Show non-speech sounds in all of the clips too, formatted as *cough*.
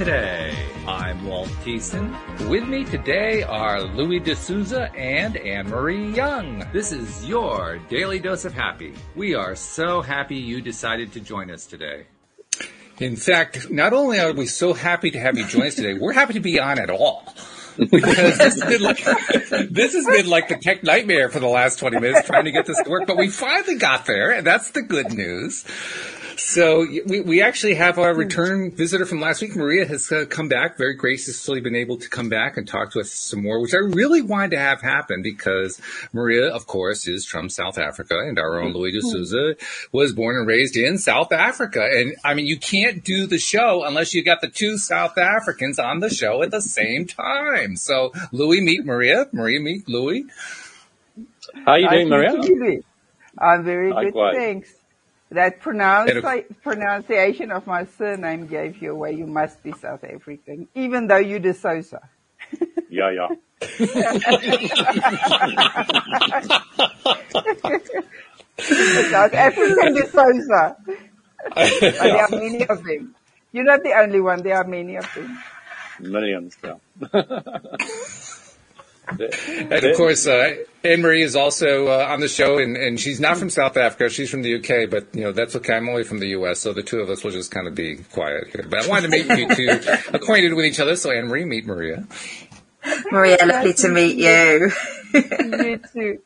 Today. I'm Walt Thiessen. With me today are Louis De Souza and Anne-Marie Young. This is your Daily Dose of Happy. We are so happy you decided to join us today. In fact, not only are we so happy to have you join us today, we're happy to be on at all. because this has, been like, this has been like the tech nightmare for the last 20 minutes trying to get this to work, but we finally got there, and that's the good news. So we, we actually have our return visitor from last week. Maria has uh, come back, very graciously been able to come back and talk to us some more, which I really wanted to have happen because Maria, of course, is from South Africa and our own Louis De Souza was born and raised in South Africa. And I mean, you can't do the show unless you got the two South Africans on the show at the same time. So Louis, meet Maria. Maria, meet Louis. How are you doing, Maria? I'm very Likewise. good, thanks. That pronunciation of my surname gave you away. You must be South African, even though you're De Souza. *laughs* yeah, yeah. *laughs* South African De Souza. *laughs* there are many of them. You're not the only one. There are many of them. Millions, yeah. And of course, uh, Anne Marie is also uh, on the show, and, and she's not from South Africa. She's from the UK, but you know that's okay. I'm only from the US, so the two of us will just kind of be quiet here. But I wanted to make you two *laughs* acquainted with each other. So Anne Marie, meet Maria. Maria, lovely to meet you. you too.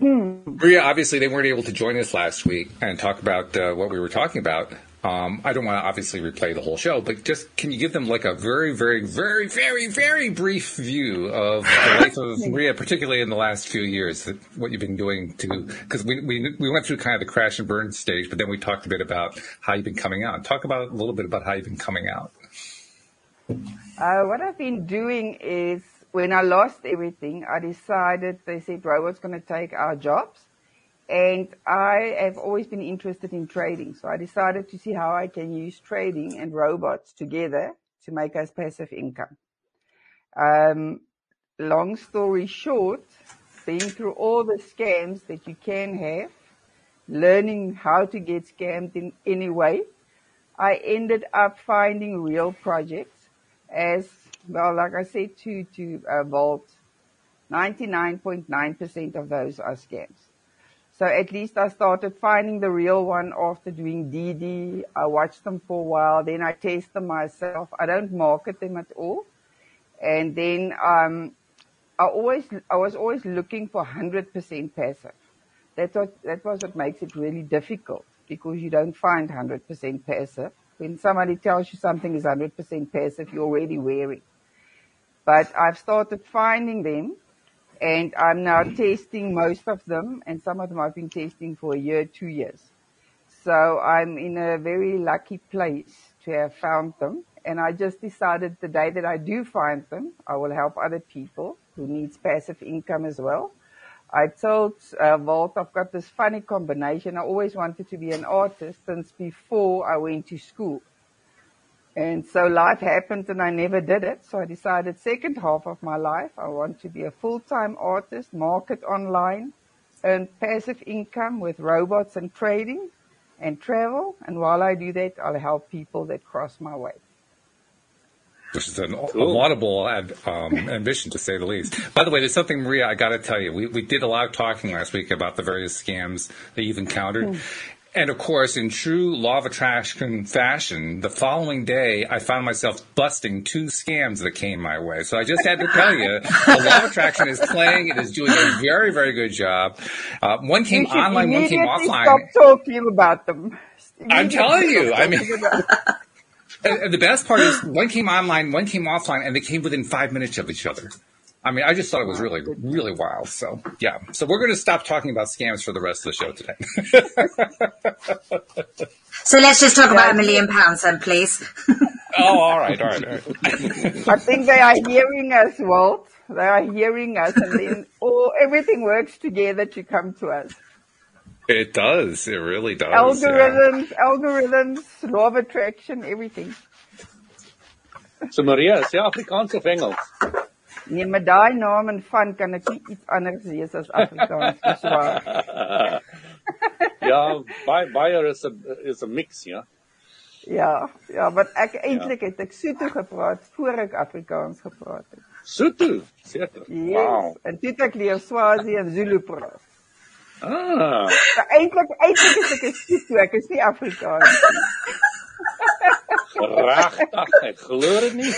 Maria, obviously, they weren't able to join us last week and talk about uh, what we were talking about. Um, I don't want to obviously replay the whole show, but just can you give them like a very, very, very, very, very brief view of the *laughs* life of Maria, particularly in the last few years, that, what you've been doing to, because we, we, we went through kind of the crash and burn stage, but then we talked a bit about how you've been coming out. Talk about a little bit about how you've been coming out. Uh, what I've been doing is when I lost everything, I decided they said robots going to take our jobs. And I have always been interested in trading. So I decided to see how I can use trading and robots together to make us passive income. Um, long story short, being through all the scams that you can have, learning how to get scammed in any way, I ended up finding real projects as well, like I said to, to uh, Vault, 99.9% of those are scams. So at least I started finding the real one after doing DD. I watched them for a while, then I test them myself. I don't market them at all. And then, um, I always, I was always looking for 100% passive. That's what, that was what makes it really difficult because you don't find 100% passive. When somebody tells you something is 100% passive, you're already wary. But I've started finding them and I'm now testing most of them, and some of them I've been testing for a year, two years. So I'm in a very lucky place to have found them. And I just decided the day that I do find them, I will help other people who needs passive income as well. I told uh, Walt I've got this funny combination. I always wanted to be an artist since before I went to school. And so life happened and I never did it. So I decided second half of my life, I want to be a full-time artist, market online, earn passive income with robots and trading and travel. And while I do that, I'll help people that cross my way. Which is an, cool. a laudable um, *laughs* ambition, to say the least. By the way, there's something, Maria, I got to tell you. We, we did a lot of talking last week about the various scams that you've encountered. And of course, in true law of attraction fashion, the following day I found myself busting two scams that came my way. So I just had to tell you, the law of attraction is playing. It is doing a very, very good job. Uh, one came online, one came offline. Stop talking about them. I'm telling you. I mean. and the best part is one came online, one came offline, and they came within five minutes of each other. I mean, I just thought it was really, really wild. So, yeah. So we're going to stop talking about scams for the rest of the show today. *laughs* so let's just talk about a million pounds then, please. oh, all right, all right, all right. I think they are hearing us, Walt. They are hearing us, and then all everything works together to come to us. It does. It really does. Algorithms, yeah. algorithms, law of attraction, everything. So Maria, is jy Afrikaans of Engels? Nee, met daai naam en van kan ek nie iets anders wees as Afrikaans, dis waar. *laughs* ja, baie baie is 'n is 'n mix, ja. Ja, ja, want ek eintlik het ek Sotho gepraat voor ek Afrikaans gepraat het. Sotho, seker. Yes. Wow. En het ek leer Swazi en Zulu praat. Ah, So eintlik eintlik is ek 'n Sotho, ek is nie Afrikaans nie. regtig, ek glo dit nie.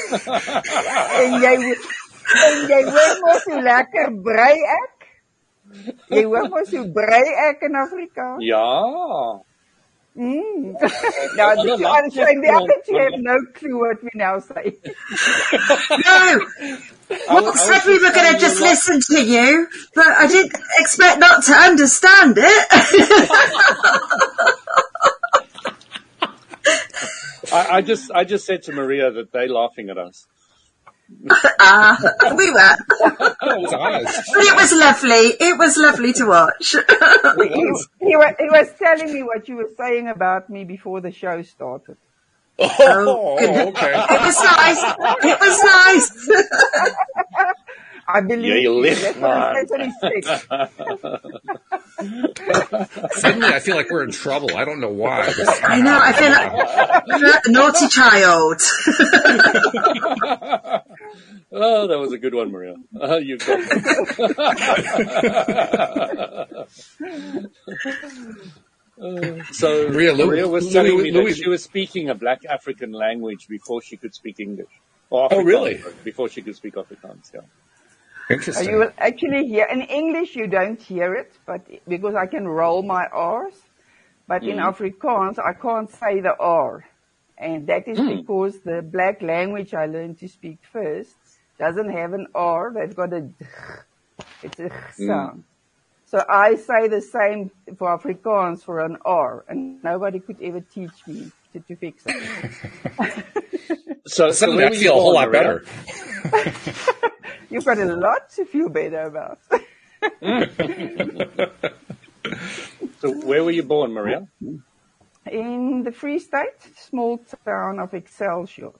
En jy *laughs* en jy hoor mos hoe lekker brei ek? Jy hoor mos hoe brei ek in Afrikaans? ja. Mm. now, the unashamed, I bet you have no clue what we now say. No, Well, said we were going to just listen to you, but I didn't expect not to understand it. *laughs* I, I just I just said to Maria that they're laughing at us. Ah, we were. That was honest. But it was lovely. It was lovely to watch. He, he, wa- he was telling me what you were saying about me before the show started. Oh, goodness. okay. It was nice. It was nice. *laughs* I believe Yeah, you you. live *laughs* That's what, hard. that's what he said. Suddenly, I feel like we're in trouble. I don't know why. *laughs* I know. I feel like I feel like the naughty child. *laughs* Oh, that was a good one, Maria. Uh, you got Uh, *laughs* so Maria, Lou- Maria was Louis- telling me Louis- that she was speaking a black African language before she could speak English. Or Oh, really? Before she could speak Afrikaans, yeah. Interesting. You will actually hear, in English you don't hear it, but because I can roll my R's, but in hmm. Afrikaans I can't say the R. And that is hmm. because the black language I learned to speak first doesn't have an R, they've got a d. It's a hmm. sound. So I say the same for Afrikaans for an R, and nobody could ever teach me to, to fix it. *laughs* So, so Suddenly, I feel a whole lot better. *laughs* You've got a lot to feel better about. *laughs* So where were you born, Maria? in the Free State, small town of Excelsior.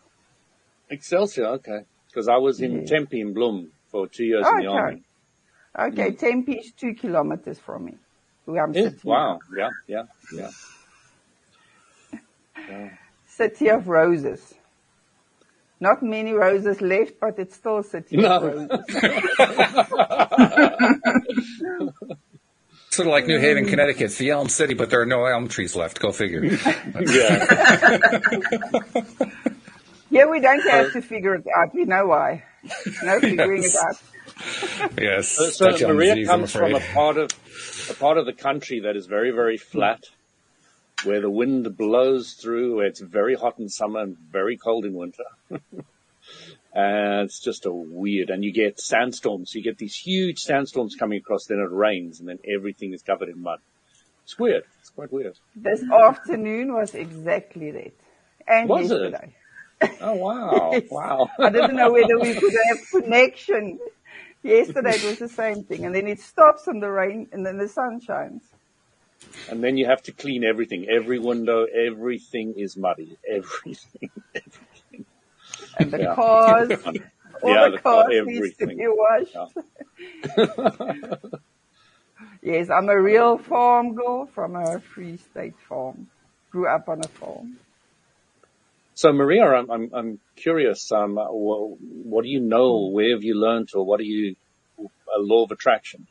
Excelsior, okay. Because I was in Yeah. Tempe in Bloem for two years in the Okay. army. Okay, mm. Tempe is two kilometers from me. Where I'm Yeah, sitting. wow, yeah, yeah, yeah. *laughs* City of Roses. Not many roses left, but it's still City No. of Roses. *laughs* Sort of like New Haven, Connecticut. It's the Elm City, but there are no elm trees left. Go figure. *laughs* Yeah. Here we don't have to figure it out. We know why. No figuring Yes. it out. yes. So, so Maria disease, comes from a part of a part of the country that is very, very flat, where the wind blows through, where it's very hot in summer and very cold in winter. *laughs* and it's just a weird, and you get sandstorms. You get these huge sandstorms coming across, then it rains, and then everything is covered in mud. It's weird. It's quite weird. This afternoon was exactly that. And Was it? yesterday. Oh wow, *laughs* Yes. wow. I didn't know whether we could have connection. Yesterday it was the same thing. And then it stops and the rain and then the sun shines. And then you have to clean everything. Every window, everything is muddy. Everything. *laughs* everything. And the Yeah. cars, *laughs* all Yeah, the the car- cars needs to be washed. *laughs* Yes, I'm a real farm girl from a Free State farm. Grew up on a farm. So Maria, I'm I'm, I'm curious. Um, what, what do you know? Where have you learned, or what are you a law of attraction?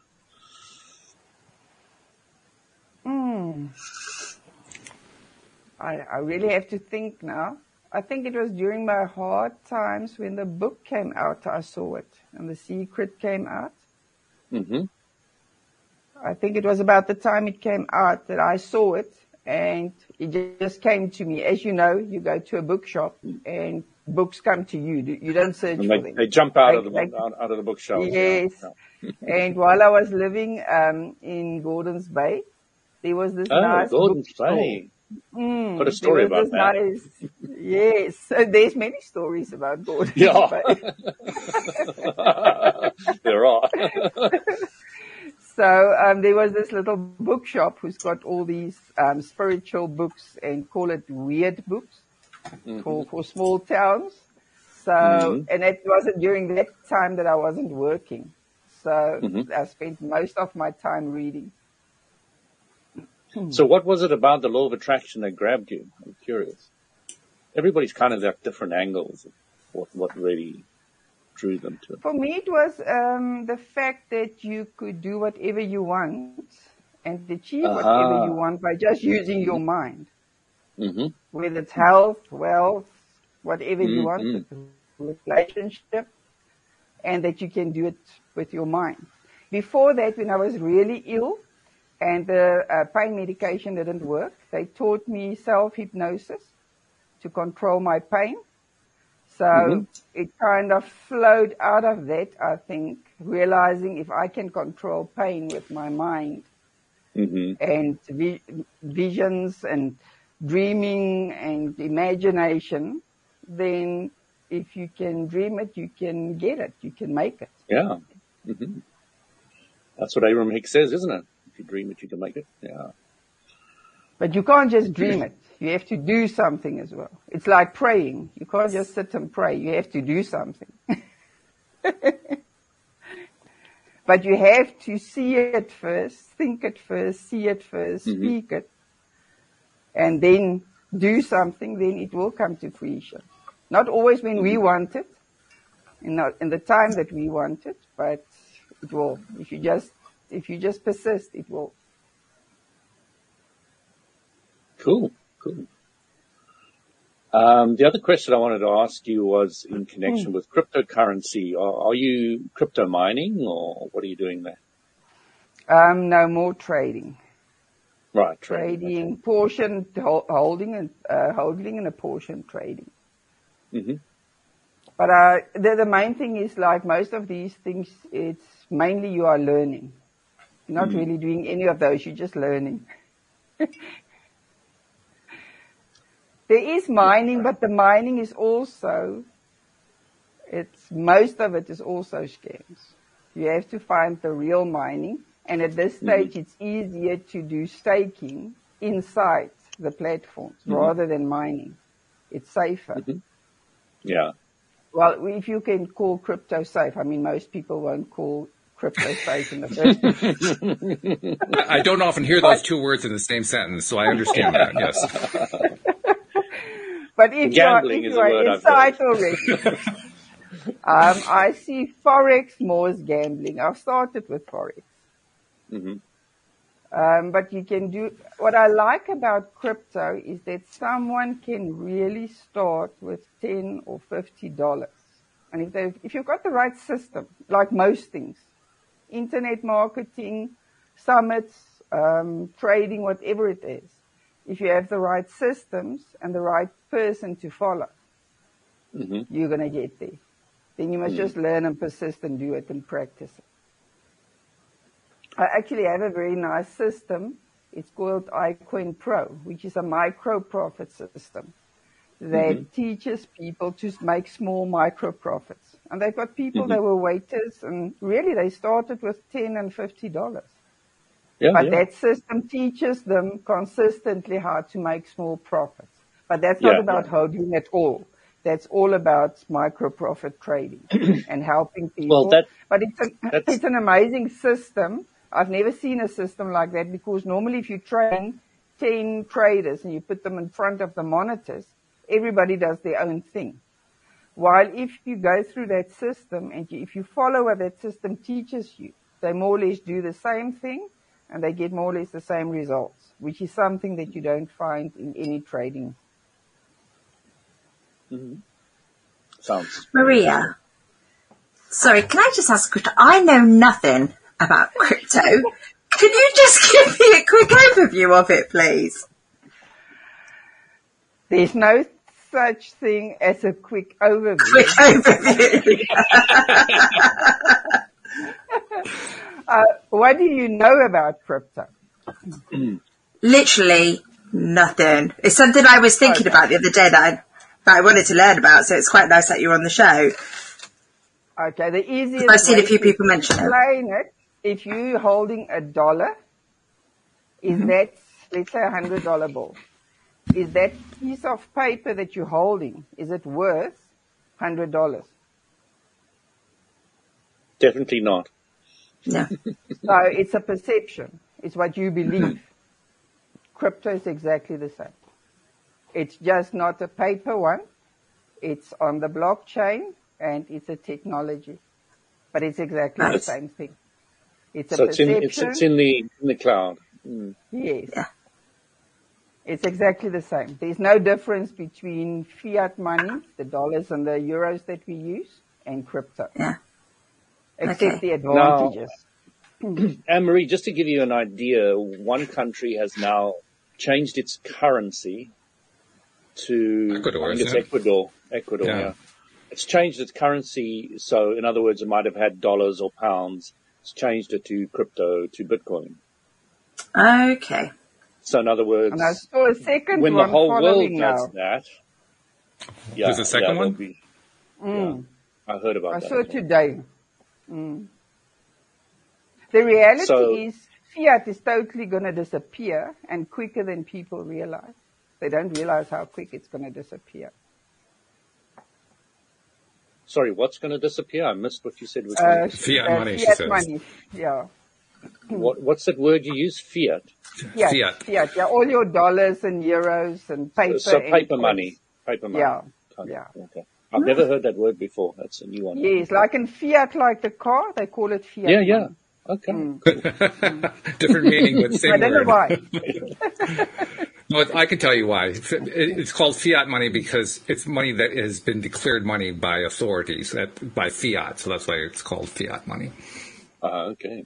Hmm. I, I really have to think now. I think it was during my hard times when the book came out, I saw it, and The Secret came out. hmm I think it was about the time it came out that I saw it, and it just came to me. As you know, you go to a bookshop, and books come to you. You don't search And for they, them. they jump out Like- of the like- out, out of the bookshelves. Yes. Yeah. and while I was living um, in Gordons Bay, there was this Oh, nice bookstore. Bay. Mm, Got a story about this Nice, yes, so there's many stories about Gordon's *laughs* Yeah. *laughs* There are. *laughs* So um, there was this little bookshop who's got all these um, spiritual books and call it weird books for, for small towns. So, Mhm. and it wasn't during that time that I wasn't working. So Mhm. I spent most of my time reading. So what was it about the law of attraction that grabbed you? I'm curious. everybody's kind of got different angles of what, what really drew them to it. For me, it was um, the fact that you could do whatever you want and achieve Uh-huh. whatever you want by just using your mind. hmm whether it's health, wealth, whatever you want, Mhm. relationship, and that you can do it with your mind. Before that, when I was really ill and the uh, pain medication didn't work, they taught me self-hypnosis to control my pain. So Mhm. it kind of flowed out of that, I think, realizing if I can control pain with my mind, hmm and vi- visions and dreaming and imagination, then if you can dream it, you can get it, you can make it. Yeah. hmm That's what Abraham Hicks says, isn't it? If you dream it, you can make it. Yeah. But you can't just dream it. You have to do something as well. It's like praying. You can't just sit and pray. You have to do something. *laughs* but you have to see it first, think it first, see it 1st Mhm. speak it, and then do something, then it will come to fruition. Not always when we want it, in the, in the time that we want it, but it will. If you just, if you just persist, it will. Cool. Cool. Um, the other question I wanted to ask you was in connection with cryptocurrency. Are, are you crypto mining or what are you doing there? Um, no more trading. Right. Trading, portion hol- holding and uh, holding and a portion trading. hmm But uh, the, the main thing is like most of these things, it's mainly you are learning. Not hmm. really doing any of those. You're just learning. *laughs* there is mining, but the mining is also, it's most of it is also scams. You have to find the real mining, and at this hmm. stage, it's easier to do staking inside the platforms hmm. rather than mining. It's safer. Yeah. Well, if you can call crypto safe, I mean, most people won't call crypto safe in the first place. I *laughs* I don't often hear those two words in the same sentence, so I understand that. Yes. *laughs* But if Gambling you is are, if you word are I've inside already, um, I see forex more as gambling. I've started with forex. hmm Um, but you can do, what I like about crypto is that someone can really start with 10 or 50 dollars. And if they, if you've got the right system, like most things, internet marketing, summits, um, trading, whatever it is, if you have the right systems and the right person to follow, hmm you're going to get there. Then you must just learn and persist and do it and practice it. I actually have a very nice system. It's called iCoin Pro, which is a micro profit system that teaches people to make small micro profits. And they've got people mm-hmm. that were waiters and really they started with 10 and 50 dollars. Yeah. But yeah. that system teaches them consistently how to make small profits. But that's not about yeah. hodling at all. That's all about micro profit trading *clears throat* and helping people. Well, that- but it's that's- it's an amazing system. I've never seen a system like that because normally if you train 10 traders and you put them in front of the monitors, everybody does their own thing. While if you go through that system and you, if you follow what that system teaches you, they more or less do the same thing and they get more or less the same results, which is something that you don't find in any trading. Mm-hmm. Sounds. Maria, sorry, can I just ask a question? I know nothing about crypto. Can you just give me a quick overview of it, please? There's no such thing as a quick overview. Quick overview. *laughs* Uh, what do you know about crypto? Literally nothing. It's something I was thinking about the other day that I, that I wanted to learn about, so it's quite nice that you're on the show. Okay, the easiest I've seen a few people mention it. it, if you're holding a dollar, is Mm-hmm. that, let's say a hundred dollar bill, is that piece of paper that you're holding, is it worth hundred dollars? Definitely not. No. *laughs* So it's a perception. It's what you believe. Crypto is exactly the same. It's just not a paper one. It's on the blockchain and it's a technology, but it's exactly the Nice. same thing. It's a So it's in, perception. it's, it's in the, in the cloud. Mm. Yes. Yeah. It's exactly the same. There's no difference between fiat money, the dollars and the euros that we use, and crypto, Yeah. except Okay. the advantages. *clears throat* Anne Marie, just to give you an idea, one country has now changed its currency to Ecuador, I think it's? Ecuador. Ecuador, Yeah. yeah. It's changed its currency. So, in other words, it might have had dollars or pounds. It's changed it to crypto, to Bitcoin. Okay. So, in other words, And I saw a second when the whole world following does now. that, yeah, There's a second yeah, one? be- Mm. I heard about I that. saw it today. Mm. The reality So- is fiat is totally going to disappear and quicker than people realize. They don't realize how quick it's going to disappear. Sorry, what's going to disappear? I missed what you said. Was Uh, Fiat uh, money, she fiat says. money. Yeah. What, what's that word you use? Fiat. Fiat. Fiat. Fiat. Yeah. All your dollars and euros and paper. so and paper coins. money. Paper money. Yeah. Okay. Yeah. Okay. I've never heard that word before. That's a new one. Yes, like in fiat, like the car, they call it fiat. Yeah, yeah. money. Okay. *laughs* Different meaning, but same I same don't know why. *laughs* No, I can tell you why. It's called fiat money because it's money that has been declared money by authorities, that, by fiat. So that's why it's called fiat money. Uh, okay.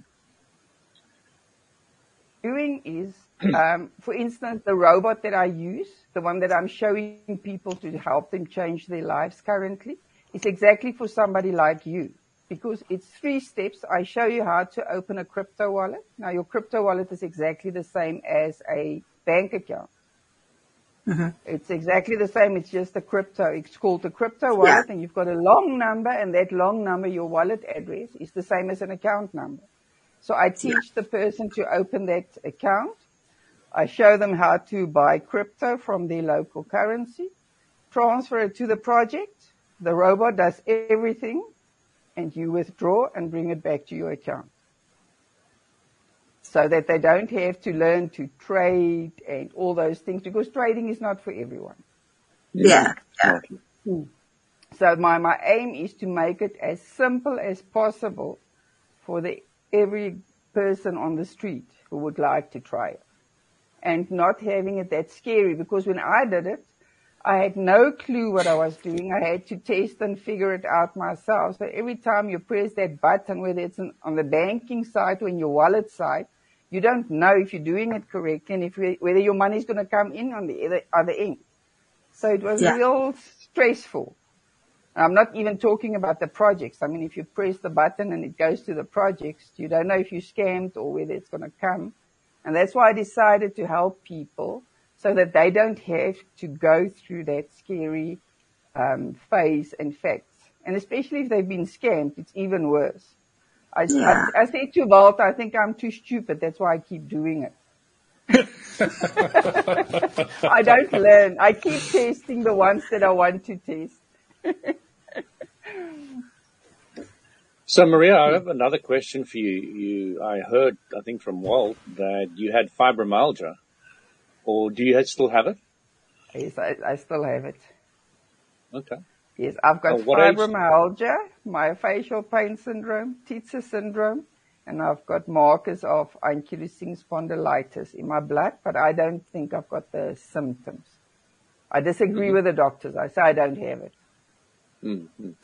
Doing is, *clears throat* um, for instance, the robot that I use, the one that I'm showing people to help them change their lives currently, is exactly for somebody like you. Because it's three steps. I show you how to open a crypto wallet. Now your crypto wallet is exactly the same as a bank account. It's exactly the same. It's just a crypto. It's called a crypto wallet and you've got a long number and that long number, your wallet address is the same as an account number. So I teach the person to open that account. I show them how to buy crypto from their local currency, transfer it to the project. The robot does everything and you withdraw and bring it back to your account. So that they don't have to learn to trade and all those things because trading is not for everyone. Yeah. Yeah. So my, my aim is to make it as simple as possible for the every person on the street who would like to try it. And not having it that scary because when I did it, I had no clue what I was doing. I had to test and figure it out myself. So every time you press that button, whether it's on the banking side or in your wallet side, you don't know if you're doing it correctly and if whether your money is going to come in on the other, other end. So it was Yeah. real stressful. I'm not even talking about the projects. I mean, if you press the button and it goes to the projects, you don't know if you scammed or whether it's going to come. And that's why I decided to help people so that they don't have to go through that scary um, phase and facts. And especially if they've been scammed, it's even worse. I, Yeah. I, I said to Walt, I think I'm too stupid. That's why I keep doing it. *laughs* *laughs* I don't learn. I keep testing the ones that I want to test. *laughs* So, Maria, I have another question for you. You, I heard, I think from Walt, that you had fibromyalgia, or do you still have it? Yes, I, I still have it. Okay. Yes, I've got Oh, fibromyalgia, myofascial pain syndrome, Tietze syndrome, and I've got markers of ankylosing spondylitis in my blood, but I don't think I've got the symptoms. I disagree Mm-hmm. with the doctors. I say I don't have it.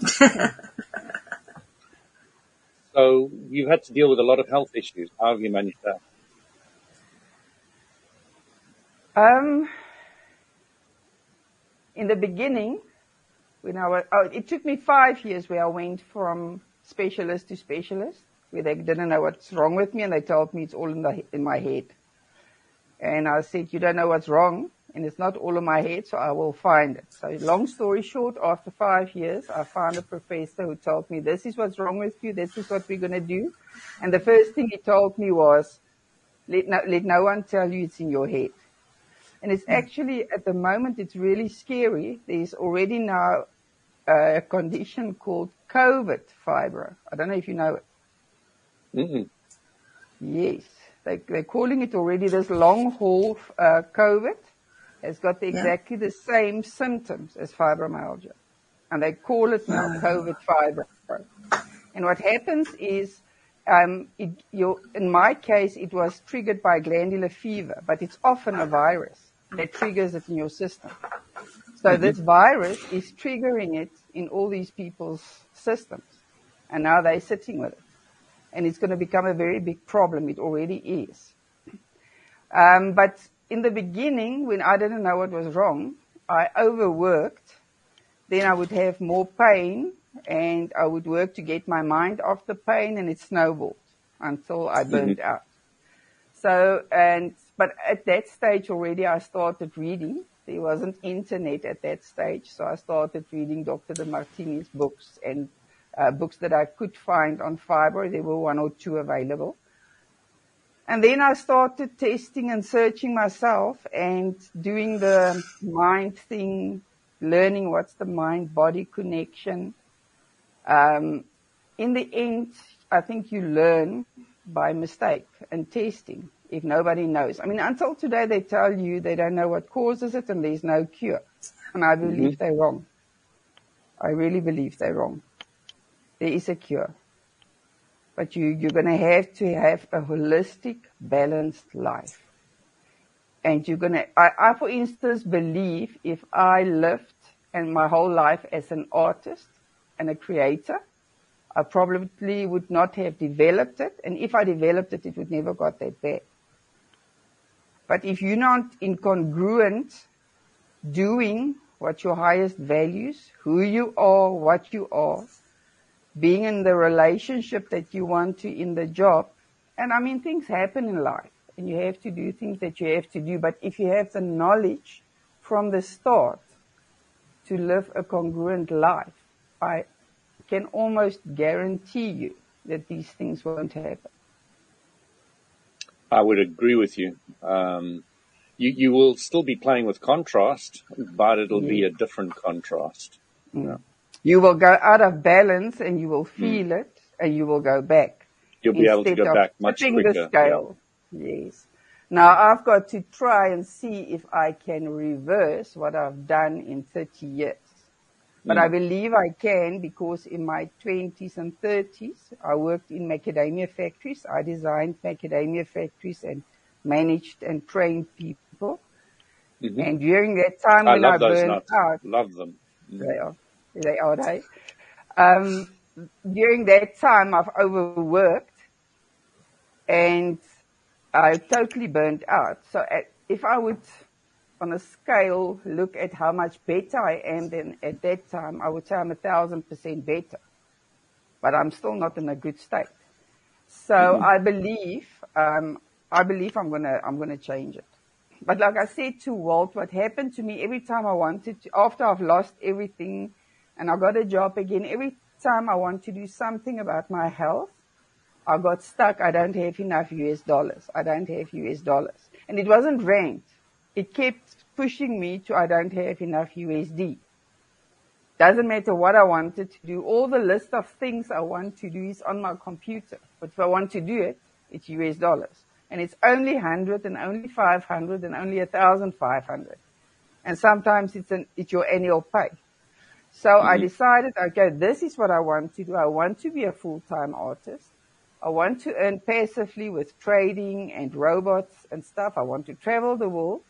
*laughs* So you've had to deal with a lot of health issues. How have you managed that? Um, in the beginning, when I was, oh, it took me five years where I went from specialist to specialist, where they didn't know what's wrong with me, and they told me it's all in the in my head. And I said, you don't know what's wrong, and it's not all in my head, so I will find it. So long story short, after five years, I found a professor who told me, this is what's wrong with you, this is what we're going to do. And the first thing he told me was, let no, let no one tell you it's in your head. And it's actually, at the moment, it's really scary. There's already now a condition called COVID fibro. I don't know if you know it. Mm-mm. Yes. They, they're calling it already this long haul uh, COVID. Has got exactly the same symptoms as fibromyalgia. And they call it now COVID fibro. And what happens is, um, it, in my case, it was triggered by glandular fever, but it's often a virus that triggers it in your system. So mm-hmm. this virus is triggering it in all these people's systems. And now they're sitting with it. And it's going to become a very big problem. It already is. Um, but in the beginning, when I didn't know what was wrong, I overworked. Then I would have more pain and I would work to get my mind off the pain and it snowballed until I burned mm-hmm. out. So, and, but at that stage already I started reading. There wasn't internet at that stage, so I started reading Dr. Demartini's books and uh, books that I could find on fiber. There were one or two available. And then I started testing and searching myself and doing the mind thing, learning what's the mind body connection. Um, in the end, I think you learn by mistake and testing if nobody knows. I mean, until today they tell you they don't know what causes it and there's no cure. And I believe mm-hmm. they're wrong. I really believe they're wrong. There is a cure. But you, you're going to have to have a holistic, balanced life. And you're going to, I, for instance, believe if I lived and my whole life as an artist and a creator, I probably would not have developed it. And if I developed it, it would never got that bad. But if you're not incongruent doing what your highest values, who you are, what you are, being in the relationship that you want to in the job. And I mean, things happen in life and you have to do things that you have to do. But if you have the knowledge from the start to live a congruent life, I can almost guarantee you that these things won't happen. I would agree with you. Um, you, you will still be playing with contrast, but it'll yeah. be a different contrast. Mm. Yeah. You will go out of balance and you will feel mm. it and you will go back. You'll be able to go back much quicker. the scale. Yeah. Yes. Now I've got to try and see if I can reverse what I've done in 30 years. But mm. I believe I can because in my 20s and 30s, I worked in macadamia factories. I designed macadamia factories and managed and trained people. Mm-hmm. And during that time I when I burned out, love them. Mm. They are they. Um, during that time, I've overworked and I totally burned out. So if I would, on a scale, look at how much better I am than at that time, I would say I'm a thousand percent better. But I'm still not in a good state. So mm-hmm. I believe, um, I believe I'm gonna, I'm gonna change it. But like I said to Walt, what happened to me every time I wanted to, after I've lost everything, and I got a job again. Every time I want to do something about my health, I got stuck. I don't have enough US dollars. I don't have US dollars. And it wasn't rent. It kept pushing me to I don't have enough USD. Doesn't matter what I wanted to do. All the list of things I want to do is on my computer. But if I want to do it, it's US dollars. And it's only 100 and only 500 and only 1,500. And sometimes it's an, it's your annual pay. So mm-hmm. I decided, okay, this is what I want to do. I want to be a full-time artist. I want to earn passively with trading and robots and stuff. I want to travel the world.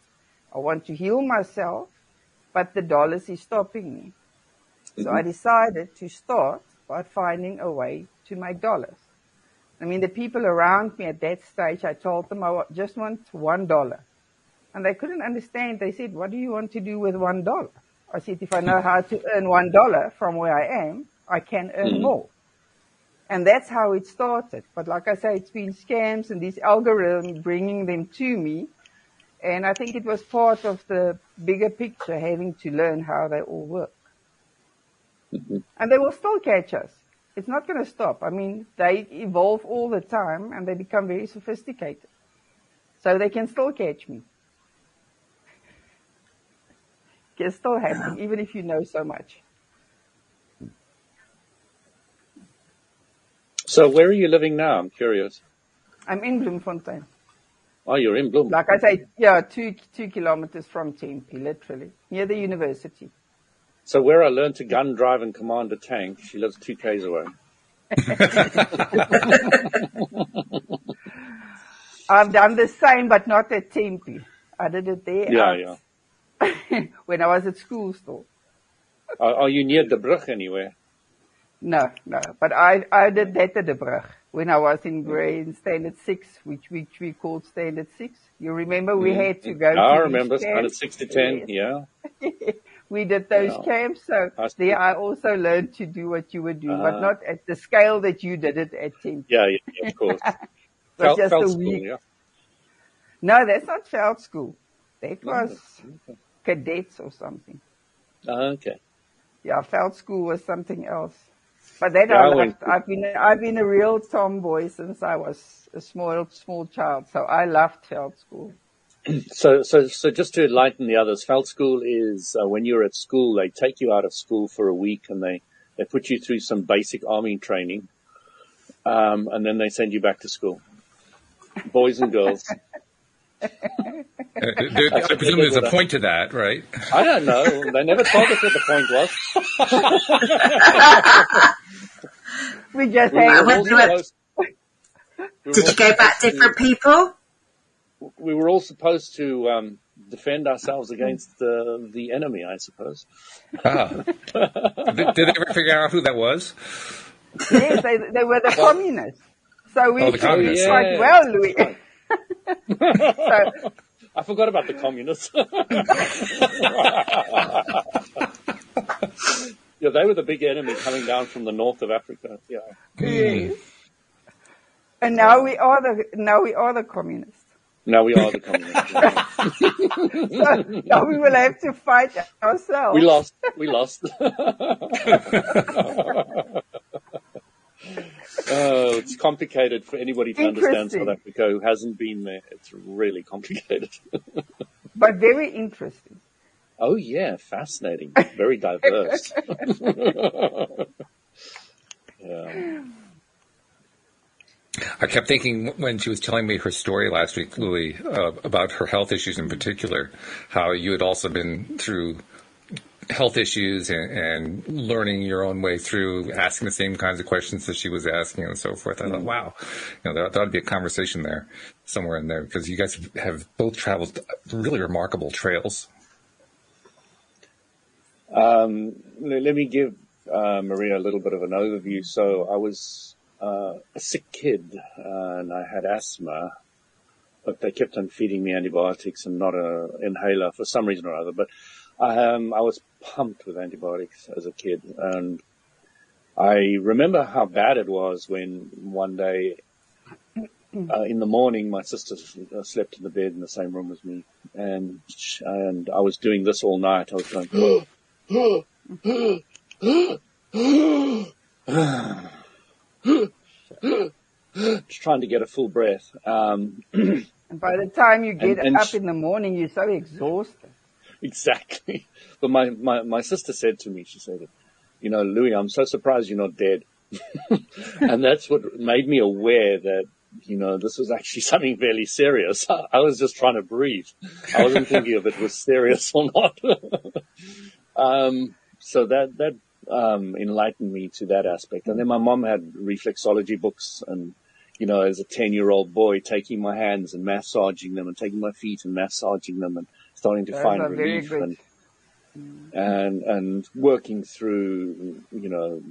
I want to heal myself, but the dollars is stopping me. Mm-hmm. So I mm-hmm. decided to start by finding a way to make dollars. I mean, the people around me at that stage, I told them I just want one dollar. And they couldn't understand. They said, what do you want to do with one dollar? I said, if I know how to earn one dollar from where I am, I can earn mm. more. And that's how it started. But like I say, it's been scams and these algorithms bringing them to me. And I think it was part of the bigger picture, having to learn how they all work. Mm-hmm. And they will still catch us. It's not going to stop. I mean, they evolve all the time and they become very sophisticated. So they can still catch me can still happen, yeah. even if you know so much. So where are you living now? I'm curious. I'm in Bloemfontein. Oh, you're in Bloem. Like I say, yeah, two two kilometers from Tempe, literally near the university. So where I learned to gun drive and command a tank, she lives two k's away. *laughs* I've done the same, but not at Tempe. I did it there. Yeah, yeah. *laughs* when I was at school still. Are, are you near the Brug anywhere? No, no. But I, I did that at the Brug when I was in grade standard six, which, which we called standard six. You remember we Mm. had to go I to remember standard six to ten. Yeah. *laughs* we did those Yeah. camps, so I there I also learned to do what you were doing, Ah. but not at the scale that you did it at Tempe. Yeah, yeah, of course. *laughs* But Felt, just a school, week. yeah. No, that's not Feld School. That No, was cadets or something. Ah, Okay. Yeah, Feld School was something else. But that Yeah, I loved. I've been I've been a real tomboy since I was a small small child. So I loved Feld School. *clears throat* So, so, so just to enlighten the others, Feld School is uh, when you're at school, they take you out of school for a week and they, they put you through some basic army training. Um, and then they send you back to school. Boys and girls. *laughs* Uh, there- I presume there's a point to that, right? I don't know. They never told us what the point was. *laughs* We just We had were I went through it. we were Did you go back supposed to- different people? we were all supposed to um, defend ourselves against the the enemy, I suppose. Ah. did, did they ever figure out who that was? yes, they they were the communists. So we Oh, the did communists. quite Yeah. well, Louis. So *laughs* I forgot about the communists. *laughs* yeah, they were the big enemy coming down from the north of Africa. Yeah. yes. And now we are the now we are the communists. Now we are the communists. *laughs* So now we will have to fight ourselves. we lost. We lost. Oh, it's complicated for anybody to understand South Africa who hasn't been there. It's really complicated. *laughs* but very interesting. Oh yeah, fascinating. Very diverse. *laughs* yeah. I kept thinking when she was telling me her story last week, Louis, uh, about her health issues in particular, how you had also been through health issues and, and learning your own way through asking the same kinds of questions that she was asking and so forth. I thought, wow, you know, that, that would be a conversation there somewhere in there because you guys have both traveled really remarkable trails. Um, le- let me give uh, Maria a little bit of an overview. So I was uh, a sick kid uh, and I had asthma, but they kept on feeding me antibiotics and not a inhaler for some reason or other. But um, I was pumped with antibiotics as a kid, and I remember how bad it was when one day uh, in the morning my sister uh, slept in the bed in the same room as me, and and I was doing this all night. I was going. *gasps* Just trying to get a full breath. Um, *clears throat* And by the time you get And- and up sh- in the morning, you're so exhausted. *laughs* exactly. But my, my, my sister said to me, she said, you know, Louis, I'm so surprised you're not dead. *laughs* and that's what made me aware that, you know, this was actually *laughs* something fairly serious. I, I was just trying to breathe. I wasn't thinking if it was serious or not. um, so that, that, um, enlightened me to that aspect. And then my mom had reflexology books and, you know, as a 10 year old boy, taking my hands and massaging them and taking my feet and massaging them and starting to Those find relief and, and, and working through, you know,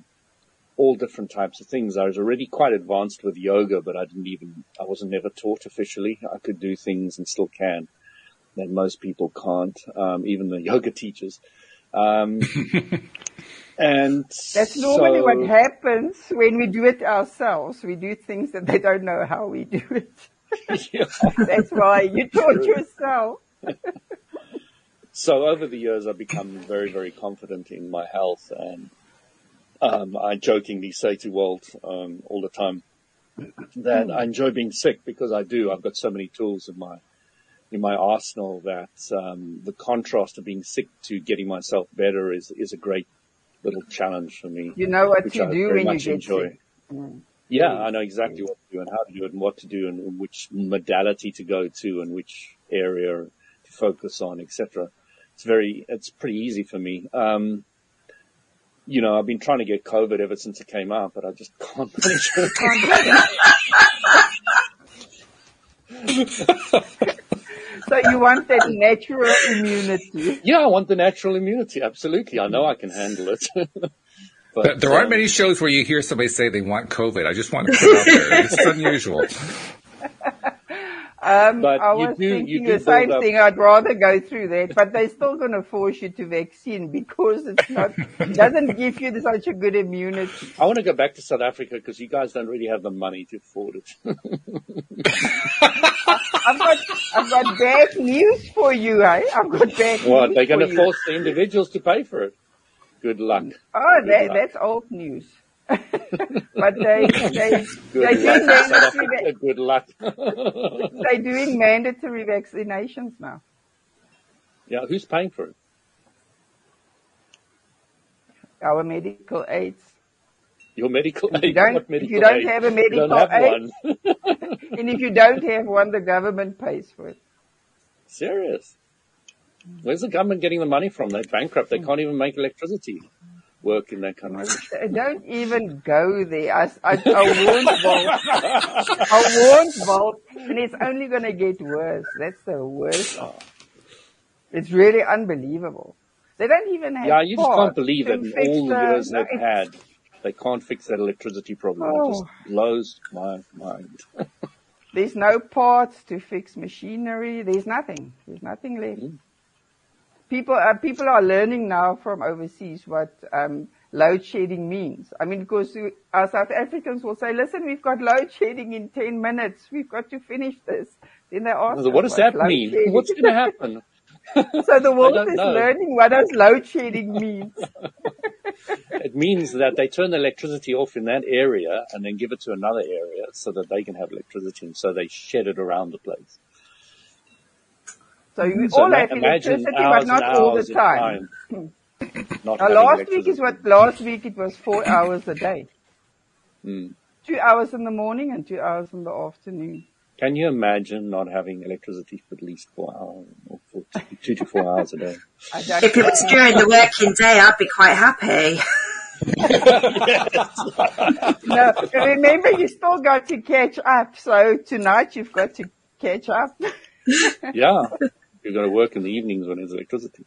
all different types of things. I was already quite advanced with yoga, but I didn't even, I wasn't never taught officially. I could do things and still can that most people can't, um, even the *laughs* yoga teachers. Um, *laughs* and That's normally so- what happens when we do it ourselves. We do things that they don't know how we do it. Yeah. *laughs* That's why you taught yourself. *laughs* So over the years, I've become very, very confident in my health, and um, I jokingly say to Walt um, all the time that I enjoy being sick because I do. I've got so many tools in my in my arsenal that um, the contrast of being sick to getting myself better is is a great little challenge for me. You know what to I do when you get enjoy. sick. Yeah, I know exactly what to do and how to do it and what to do and which modality to go to and which area to focus on, etc. It's very, it's pretty easy for me. Um, you know, I've been trying to get COVID ever since it came out, but I just *laughs* can't manage it. *laughs* So you want that natural immunity. yeah, I want the natural immunity. Absolutely. I know I can handle it. *laughs* But but there aren't um, many shows where you hear somebody say they want COVID. I just want to put it out there. It's *laughs* unusual. Um, But I was do- thinking the same up- thing. I'd rather go through that, but they're still going to force you to vaccine because it's not it doesn't *laughs* give you such a good immunity. I want to go back to South Africa because you guys don't really have the money to afford it. *laughs* I've got I've got bad news for you, eh? I've got bad What? news They're going to force the individuals to pay for it. Good luck. Oh, Good that, luck. that's old news. But they they *laughs* Good they luck, do South mandatory. Good luck. *laughs* they're doing mandatory vaccinations now. yeah, who's paying for it? Our medical aids. Your medical If you don't- What if you don't aid? have a medical have aid-. *laughs* And if you don't have one, the government pays for it. Serious. Where's the government getting the money from? They're bankrupt. They hmm. can't even make electricity work in that country. *laughs* Don't even go there. I, I, I warned Walt. I warned Walt, and it's only going to get worse. That's the worst. It's really unbelievable. They don't even have. Yeah, you just can't believe it. in all the years no, they've had, they can't fix that electricity problem. It Oh. just blows my mind. There's no parts to fix machinery. There's nothing. There's nothing left. Mm. People, uh, people are learning now from overseas what um, load shedding means. I mean, because our South Africans will say, "Listen, we've got load shedding in ten minutes. We've got to finish this." Then they ask, what does that "What's mean? shedding?" What's going to happen? *laughs* so the world is know. learning what does load shedding means. *laughs* It means that they turn the electricity off in that area and then give it to another area so that they can have electricity and so they shed it around the place. So we So all ma- have electricity, but not all the of time. *laughs* Now, last week is what last week it was four hours a day. Mm. Two hours in the morning and two hours in the afternoon. Can you imagine not having electricity for at least four hours or for two, two to four hours a day? *laughs* If it was during the working day, I'd be quite happy. *laughs* no, remember you still got to catch up. So tonight you've got to catch up. Yeah, you've got to work in the evenings when there's electricity.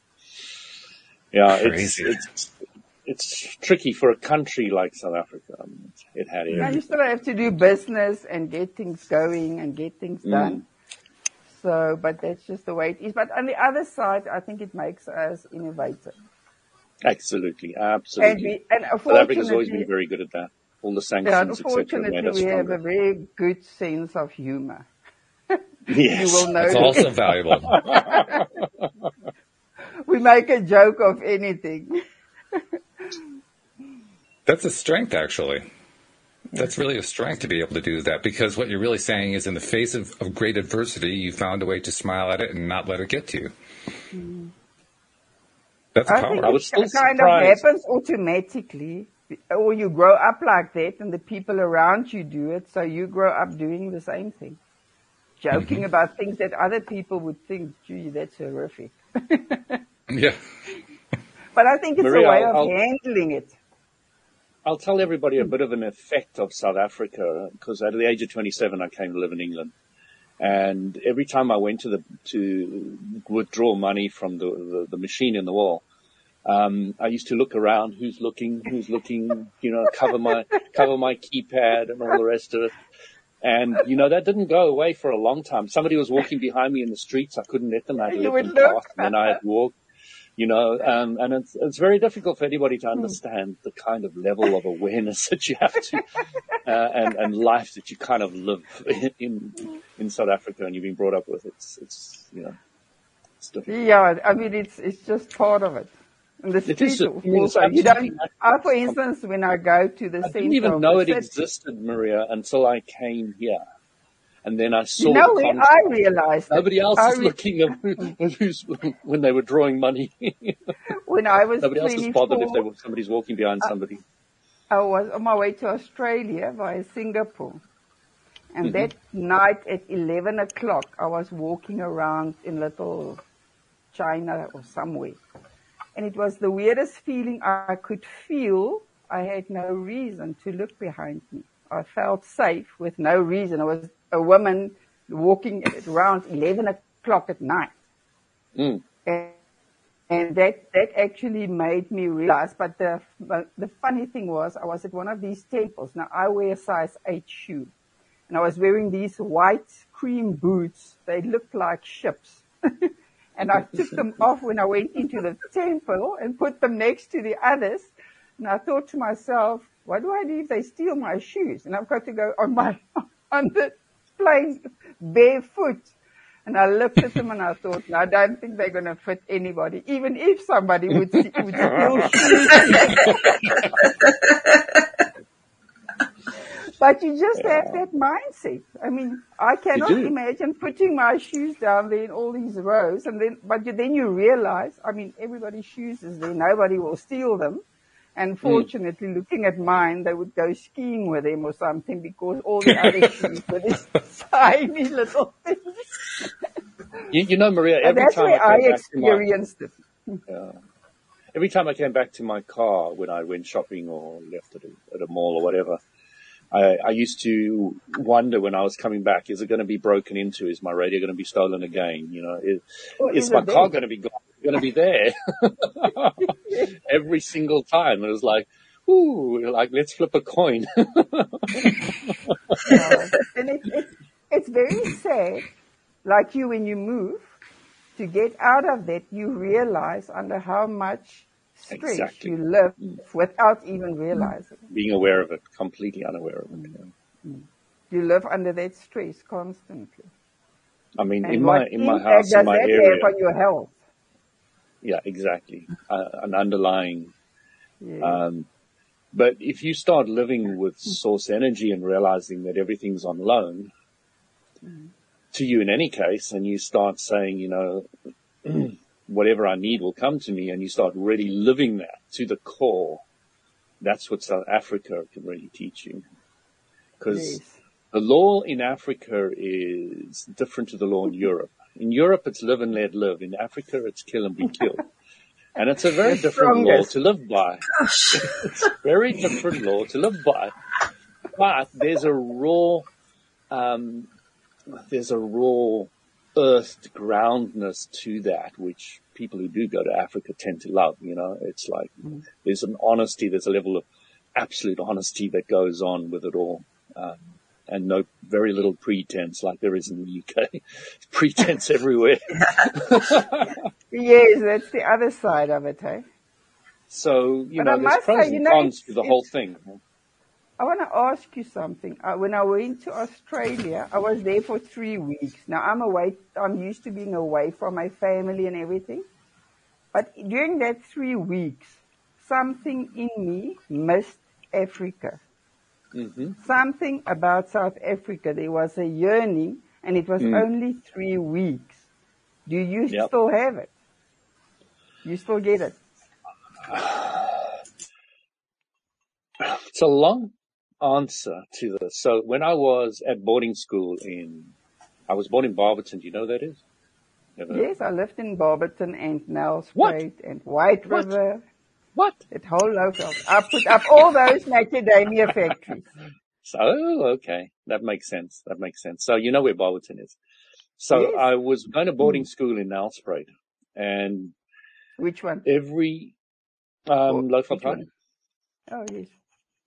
Yeah, it's, Crazy. it's it's tricky for a country like South Africa. I mean, it had Now you still have to do business and get things going and get things Mm. done. So, but that's just the way it is. But on the other side, I think it makes us innovative. Absolutely, And absolutely. we, and South Africa's always been very good at that. All the yeah, sanctions, etc., made unfortunately us we have a very good sense of humor. Yes. You will know It's also valuable. *laughs* we make a joke of anything. That's a strength, actually. That's really a strength to be able to do that because what you're really saying is in the face of, of great adversity, you found a way to smile at it and not let it get to you. That's a I think power. I was it still kind of happens automatically, or you grow up like that, and the people around you do it, so you grow up doing the same thing, joking Mm-hmm. about things that other people would think, "Gee, that's horrific." *laughs* Yeah. but I think it's Maria, a way I'll- of I'll- handling it. I'll tell everybody a bit of an effect of South Africa because at the age of 27, I came to live in England. And every time I went to the, to withdraw money from the, the, the machine in the wall, um, I used to look around, who's looking, who's looking, you know, cover my, cover my keypad and all the rest of it. And, you know, that didn't go away for a long time. Somebody was walking behind me in the streets. I couldn't let them. I had to let them pass. And then I had walked. you know, um, and it's, it's very difficult for anybody to understand the kind of level of awareness *laughs* that you have to, uh, and, and life that you kind of live *laughs* in, in South Africa and you've been brought up with. It's, it's, you know, it's difficult. Yeah, I mean, it's it's just part of it. The It is, street, uh, I mean, you don't. I, for instance, when I go to the I center didn't even know it city, existed, Maria, until I came here. And then I saw you know where contrast. I realized it? Nobody else I is re- looking at *laughs* who's, when they were drawing money. *laughs* when I was Nobody else is bothered if they were, somebody's walking behind somebody. I was on my way to Australia via Singapore. And mm-hmm. that night at 11 o'clock, I was walking around in little China or somewhere. And it was the weirdest feeling I could feel. I had no reason to look behind me. I felt safe with no reason. I was a woman walking around 11 o'clock at night. Mm. And, and that, that actually made me realize, but the, but the funny thing was I was at one of these temples. Now I wear a size 8 shoe and I was wearing these white cream boots. They looked like ships. *laughs* and I took them *laughs* off when I went into the temple and put them next to the others. And I thought to myself, what do I do if they steal my shoes? And I've got to go on my, *laughs* on the plane barefoot. And I looked at them and I thought, no, I don't think they're going to fit anybody, even if somebody would, would steal *laughs* shoes. But you just yeah. have that mindset. I mean, I cannot imagine putting my shoes down there in all these rows and then, but you, then you realize, I mean, everybody's shoes is there. Nobody will steal them. And hmm. fortunately, mm. looking at mine, they would go skiing with them or something because all the other *laughs* shoes were these tiny little things. You, you know, Maria, every time I, I experienced my, it. Yeah. Every time I came back to my car when I went shopping or left at a, at a mall or whatever, I, I, used to wonder when I was coming back, is it going to be broken into? Is my radio going to be stolen again? You know, is, well, is my car going to be going to be there *laughs* every single time? It was like, ooh, like let's flip a coin. *laughs* and it, it, it's very sad, like you when you move, to get out of that, you realize under how much stress exactly. you live without even realizing. Being aware of it, completely unaware of it. Yeah. You live under that stress constantly. I mean, and in my in my house, in my area, for your health. Yeah, exactly. Uh, an underlying. Yeah. Um, but if you start living with source energy and realizing that everything's on loan mm. to you in any case, and you start saying, you know, whatever I need will come to me and you start really living that to the core. That's what South Africa can really teach you. Because the law in Africa is different to the law in Europe. In Europe, it's live and let live. In Africa, it's kill and be killed. *laughs* And it's a very different law to live by. *laughs* it's a very different law to live by. But there's a raw, um, there's a raw earthed groundness to that, which people who do go to Africa tend to love. You know, it's like mm. there's an honesty, there's a level of absolute honesty that goes on with it all. Um, and no, very little pretense like there is in the UK. *laughs* pretense everywhere. *laughs* yes, that's the other side of it, hey? So, you but know, there's pros say, and cons to the whole thing. I want to ask you something. Uh, when I went to Australia, I was there for three weeks. Now I'm away, I'm used to being away from my family and everything. But during that three weeks, something in me missed Africa. Mm-hmm. Something about South Africa. There was a yearning and it was mm. only three weeks. Do you yep. still have it? You still get it? It's a long answer to this. So when I was at boarding school in, I was born in Barberton. Do you know that is? Never yes, I lived in Barberton and Nelspruit and White what? River. What? That whole local. I put up all those macadamia factories. *laughs* So, okay. That makes sense. That makes sense. So you know where Barberton is. So yes. I was going to boarding hmm. school in Nelspruit and which one? Every um, local Oh yes.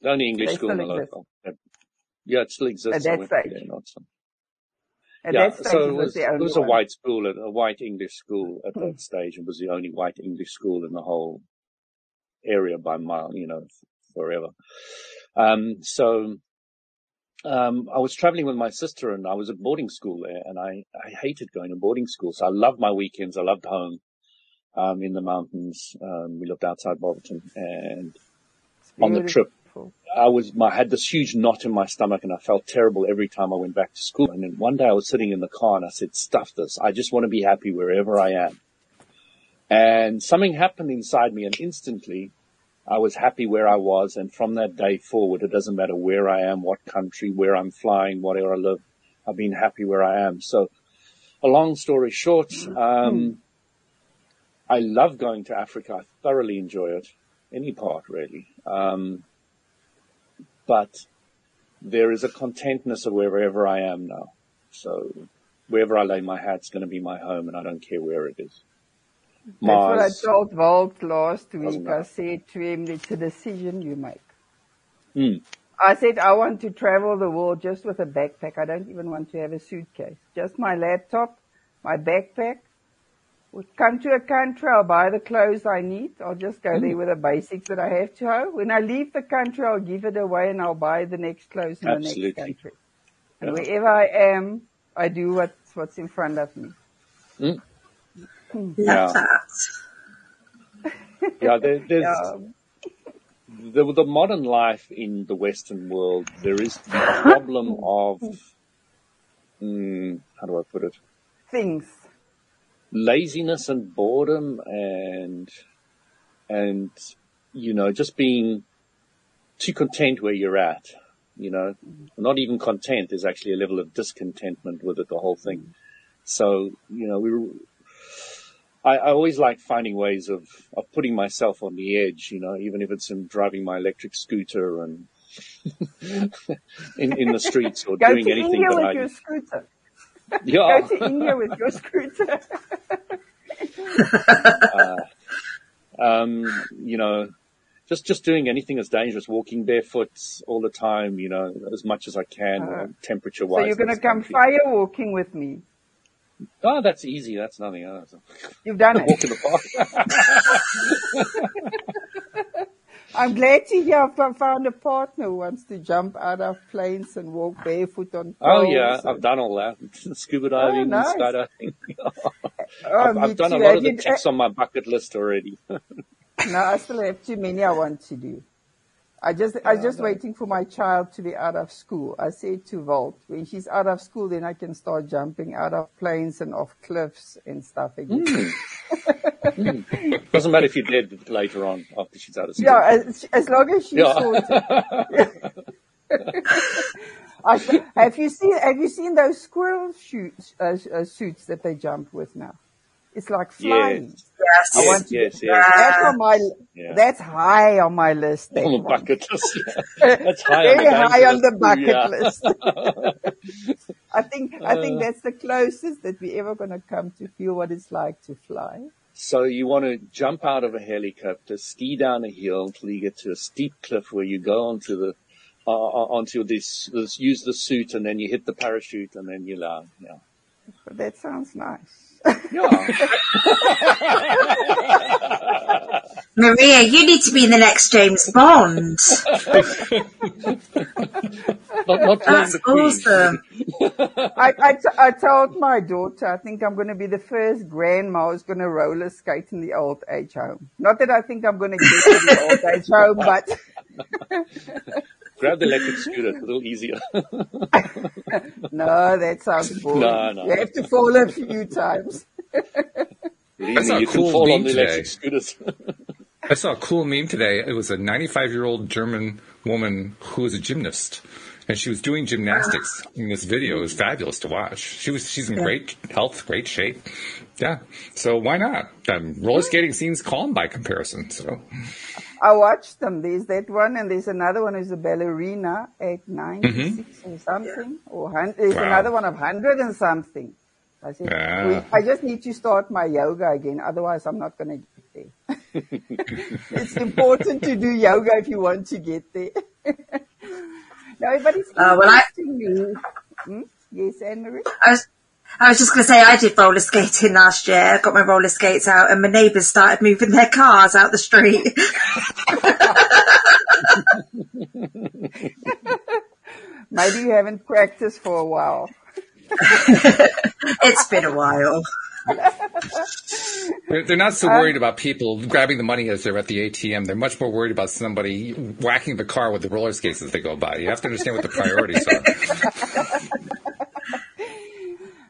The only English they school in the local. Yeah, it still exists. At that stage. Yeah, not some. At yeah, so it was, it was a white school, a white English school at that stage. It was the only white English school in the whole area by mile, you know, forever. Um, so, um, I was traveling with my sister and I was at boarding school there and I, I hated going to boarding school. So I loved my weekends. I loved home, um, in the mountains. Um, we lived outside Barberton and on the trip, I was, I had this huge knot in my stomach and I felt terrible every time I went back to school. And then one day I was sitting in the car and I said, stuff this. I just want to be happy wherever I am. And something happened inside me and instantly I was happy where I was. And from that day forward, it doesn't matter where I am, what country, where I'm flying, whatever I live. I've been happy where I am. So a long story short, um, I love going to Africa. I thoroughly enjoy it. Any part really. Um, but there is a contentness of wherever I am now. So wherever I lay my hat's going to be my home and I don't care where it is. That's what I Mars. told Walt last week. I said to him, it's a decision you make. Mm. I said, I want to travel the world just with a backpack. I don't even want to have a suitcase. Just my laptop, my backpack. Would come to a country, I'll buy the clothes I need. I'll just go Mm. there with the basics that I have to have. When I leave the country, I'll give it away and I'll buy the next clothes in the next country. And Yeah. wherever I am, I do what's, what's in front of me. Love Yeah. *laughs* Yeah, there, there's, Yeah. the, the modern life in the Western world, there is the problem of, *laughs* mm, how do I put it? Things. Laziness and boredom and, and, you know, just being too content where you're at, you know, not even content. There's actually a level of discontentment with it, the whole thing. So, you know, we were, I, I always like finding ways of, of putting myself on the edge, you know, even if it's in driving my electric scooter and *laughs* in, in the streets or doing anything that I, your scooter. Yeah, Go to India with your scooter. *laughs* um, you know, just, just doing anything that's dangerous, walking barefoot all the time, you know, as much as I can, Uh, temperature wise. so you're going to come fire walking with me. Oh, that's easy. That's nothing. else. You've done *laughs* it. Walk in the park. *laughs* I'm glad to hear I've found a partner who wants to jump out of planes and walk barefoot on Oh yeah, and- I've done all that. *laughs* Scuba oh, diving, Oh, nice. skydiving. *laughs* Oh, oh, I've, I've done a lot of the ticks on my bucket list already. *laughs* No, I still have too many I want to do. I just, I'm just waiting for my child to be out of school. I said to Volt, when she's out of school, then I can start jumping out of planes and off cliffs and stuff again. *laughs* Doesn't matter if you're dead later on after she's out of school. Yeah, as, as long as she's Yeah. sorted. *laughs* *laughs* I, have you seen Have you seen those squirrel shoots, uh, uh, suits that they jump with now? It's like flying. Yes. Yes. I want Yes, to yes, yes. That's on my. Yeah. That's high on my list. that on the one. bucket list. *laughs* That's high on Very the high on the bucket too, list. *laughs* I think I think Uh. that's the closest that we ever going to come to feel what it's like to fly. So you want to jump out of a helicopter, ski down a hill until you get to a steep cliff where you go onto the uh, uh, onto this, this use the suit and then you hit the parachute and then you land. Yeah. That sounds nice. Yeah. *laughs* Maria, you need to be in the next James Bond. not, not playing That's the queen. awesome. *laughs* I, I, t- I told my daughter, I think I'm going to be the first grandma who's going to roller skate in the old age home. Not that I think I'm going to get to the old age home, but *laughs* Grab the electric scooter. It's a little easier. *laughs* no, that sounds *laughs* boring. No, no. You have to fall a few times. Believe That's me, a you cool can fall on meme the today. electric scooters. *laughs* I saw a cool meme today. It was a 95 year old German woman who was a gymnast. And she was doing gymnastics in this video. It was fabulous to watch. She was, she's in great health, great shape. Yeah. So why not? Um, roller skating seems calm by comparison. So I watched them. There's that one, and there's another one who's a ballerina at 96 or something, or hun- there's Wow. another one of 100 and something. I said, Ah. "We- I just need to start my yoga again, otherwise I'm not going to get there. *laughs* it's important to do yoga if you want to get there. *laughs* no, but it's Uh, well, I- interesting. Hmm? Yes, Anne-Marie? I was, I was just going to say I did roller skating last year. I got my roller skates out and my neighbours started moving their cars out the street. *laughs* Maybe you haven't practiced for a while. it's been a while. they're, they're not so uh, worried about people grabbing the money as they're at the ATM. They're much more worried about somebody whacking the car with the roller skates as they go by. You have to understand what the priorities are. *laughs*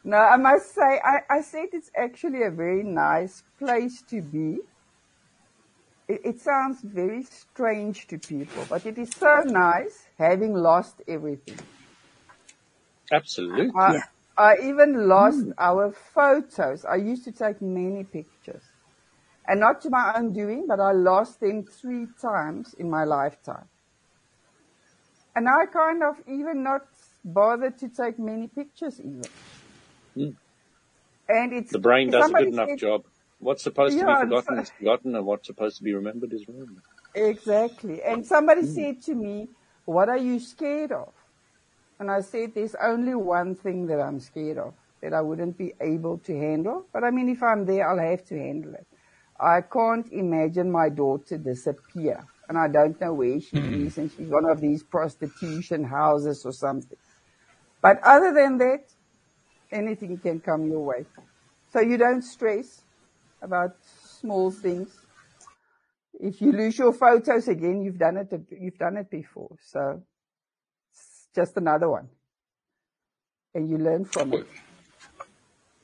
No, I must say, I, I said it's actually a very nice place to be. it, it sounds very strange to people, but it is so nice having lost everything. Absolutely. I, I even lost hmm. our photos. I used to take many pictures. And not to my own doing, but I lost them three times in my lifetime. And I kind of even not bothered to take many pictures even. Mm. And it's The brain does a good enough said- job. What's supposed to be forgotten so- is forgotten, and what's supposed to be remembered is remembered. Exactly. And somebody Mm. said to me, what are you scared of? And I said, there's only one thing that I'm scared of, that I wouldn't be able to handle. But I mean, if I'm there, I'll have to handle it. I can't imagine my daughter disappear. And I don't know where she is, and she's one of these prostitution houses or something. But other than that, anything can come your way. So you don't stress about small things if you lose your photos again, you've done it. You've done it before, so it's just another one, and you learn from it.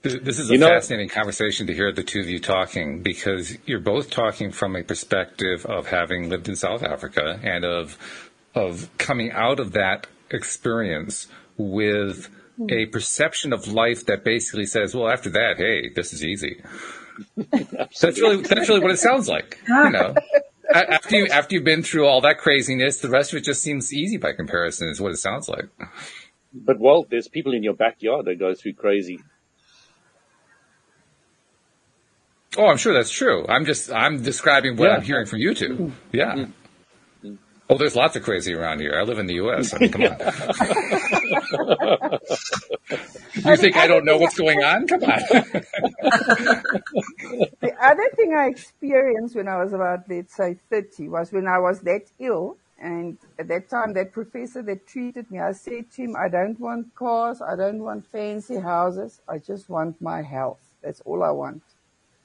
This this is You a know- fascinating conversation to hear the two of you talking because you're both talking from a perspective of having lived in South Africa and of of coming out of that experience with a perception of life that basically says, "Well, after that, hey, this is easy." *laughs* that's really that's really what it sounds like. You know, after you after you've been through all that craziness, the rest of it just seems easy by comparison. Is what it sounds like. But Walt, there's people in your backyard that go through crazy. Oh, I'm sure that's true. I'm just I'm describing what Yeah. I'm hearing from you two. Yeah. Mm. Oh, there's lots of crazy around here. I live in the U.S. I mean, come on. *laughs* you think I don't know what's going on? Come on. *laughs* The other thing I experienced when I was about, let's say, 30 was when I was that ill. And at that time, that professor that treated me, I said to him, I don't want cars. I don't want fancy houses. I just want my health. That's all I want.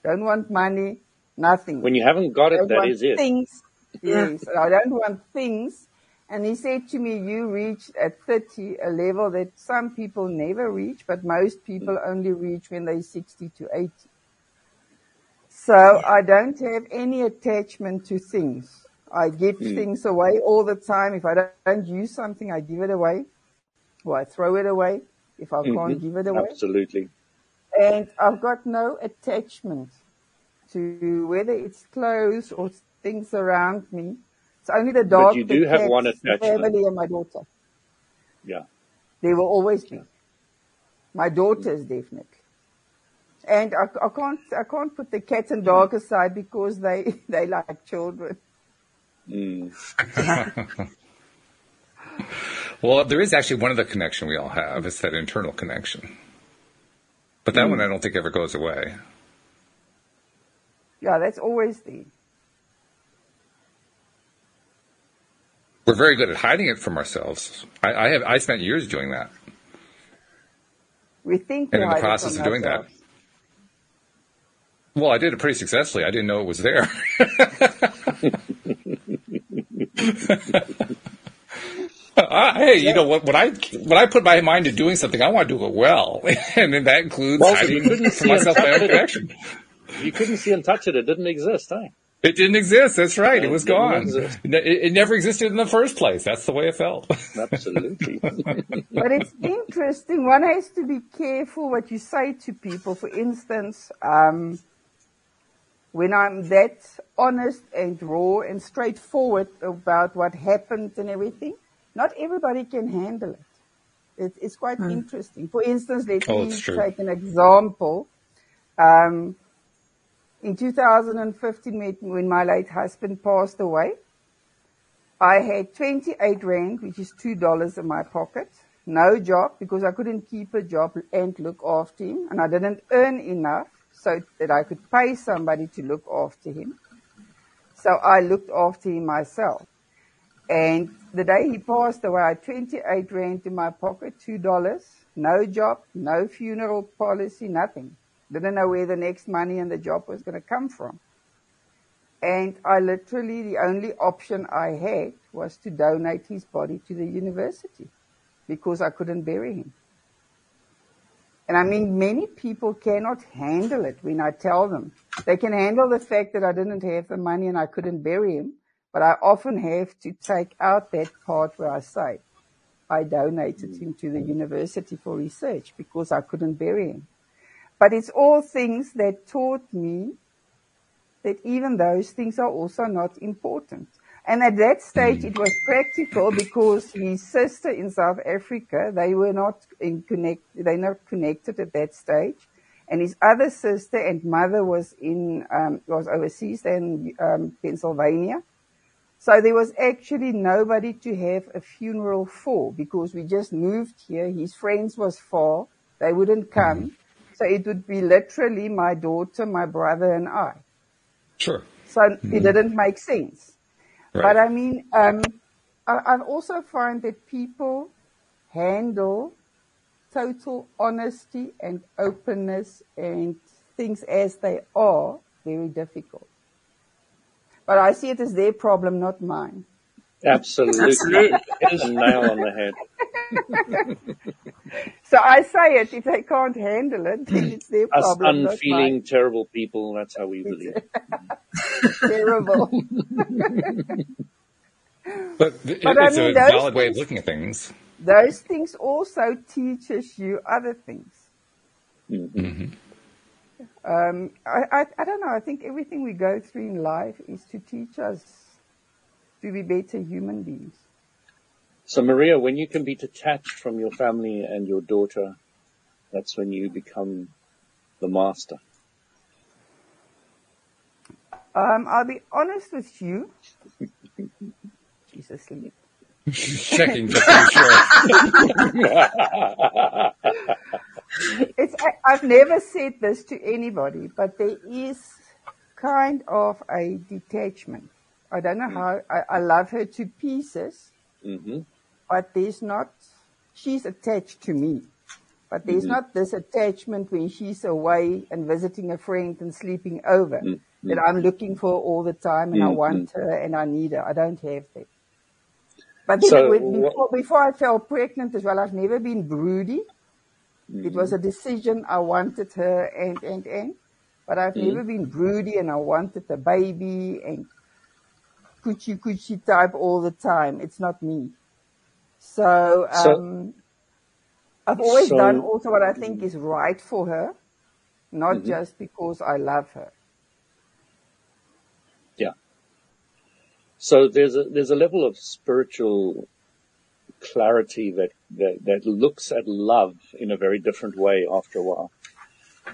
Don't want money, nothing. When you haven't got it, don't that want is it. Things. Yeah. Yes, I don't want things. And he said to me, you reach at 30 a level that some people never reach, but most people only reach when they're 60 to 80. So I don't have any attachment to things. I give things away all the time. If I don't, don't use something, I give it away or I throw it away if I can't Mhm. give it away Absolutely. and I've got no attachment to whether it's clothes or things around me. It's only the dog, you the do have cats, one the attachment. family, and my daughter. Yeah. They will always be. My daughter is definitely. And I, I can't, I can't put the cat and dog aside because they, *laughs* they like children. Mm. *laughs* well, there is actually one other connection we all have. It's that internal connection. But that one I don't think ever goes away. Yeah, that's always there. We're very good at hiding it from ourselves. I, I have I spent years doing that. We think And in the process of doing that. Well, I did it pretty successfully. I didn't know it was there. *laughs* Uh, hey, you know what? When I when I put my mind to doing something, I want to do it well, *laughs* and then that includes Well, you hiding couldn't from see myself my own it. connection. You couldn't see and touch it. It didn't exist, eh? It didn't exist. That's right. It It was didn't gone. It, it never existed in the first place. That's the way it felt. *laughs* Absolutely. But it's interesting. One has to be careful what you say to people. For instance, um, when I'm that honest and raw and straightforward about what happened and everything, not everybody can handle it. it it's quite interesting. For instance, let Oh, me take an example. Um, in 2015, when- my late husband passed away, I had 28 rand, which is $2 in my pocket. No job because I couldn't keep a job and look after him. And I didn't earn enough so that I could pay somebody to look after him. So I looked after him myself. And the day he passed away, I had 28 rand in my pocket, $2, no job, no funeral policy, nothing. Didn't know where the next money and the job was going to come from. And I literally, the only option I had was to donate his body to the university because I couldn't bury him. And I mean, many people cannot handle it when I tell them. They can handle the fact that I didn't have the money and I couldn't bury him, but I often have to take out that part where I say I donated mm. him to the university for research because I couldn't bury him. But it's all things that taught me that even those things are also not important. And at that stage, it was practical because his sister in South Africa, they were not in connect, they not connected at that stage. And his other sister and mother was in, um, was overseas in um, Pennsylvania. So there was actually nobody to have a funeral for because we just moved here. His friends was far. They wouldn't come. So it would be literally my daughter, my brother and I. Sure. So it didn't make sense. Right. But I mean, um, I, I also find that people handle total honesty and openness and things as they are very difficult. But I see it as their problem, not mine. Absolutely. Absolutely. Hit a nail on the head. *laughs* So I say it, if they can't handle it, then it's their Us problem, not unfeeling, mine. terrible people, that's how we believe. *laughs* Terrible. *laughs* But it, But I it's mean, a those valid way of looking at things. Those things also teaches you other things. Mhm. Um, I, I, I don't know. I think everything we go through in life is to teach us to be better human beings. So Maria, when you can be detached from your family and your daughter, that's when you become the master. Um, I'll be honest with you. She's asleep. *laughs* Checking just to be sure. *laughs* It's, I, I've never said this to anybody, but there is kind of a detachment. I don't know how, I, I love her to pieces, hmm but there's not, she's attached to me. But there's mm-hmm. not this attachment when she's away and visiting a friend and sleeping over mm-hmm. that I'm looking for all the time and I mm-hmm. want her and I need her. I don't have that. But So before, before I fell pregnant as well, I've never been broody. It was a decision. I wanted her and, and, and, but I've never been broody and I wanted a baby and coochie coochie type all the time. It's not me. So, So- um, I've always So- done also what I think is right for her, not Mm-hmm. just because I love her. Yeah. So there's a there's a level of spiritual clarity that, that that looks at love in a very different way after a while.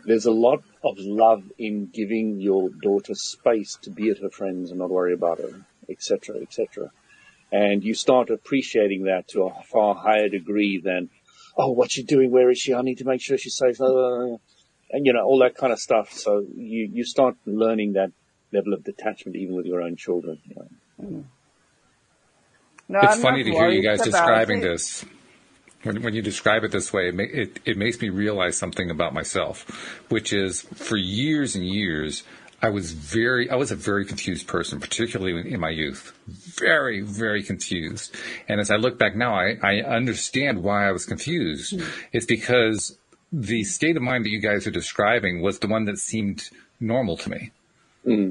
There's a lot of love in giving your daughter space to be at her friends and not worry about her, etc., etc. And you start appreciating that to a far higher degree than, oh, what's she doing? Where is she? I need to make sure she's safe. And you know all that kind of stuff. So you you start learning that level of detachment even with your own children. You know. No, It's I'm funny to hear you guys describing it. this. When, when you describe it this way, it, it, it makes me realize something about myself, which is for years and years, I was very, I was a very confused person, particularly in, in my youth. Very, very confused. And as I look back now, I, I understand why I was confused. Hmm. It's because the state of mind that you guys are describing was the one that seemed normal to me. Hmm.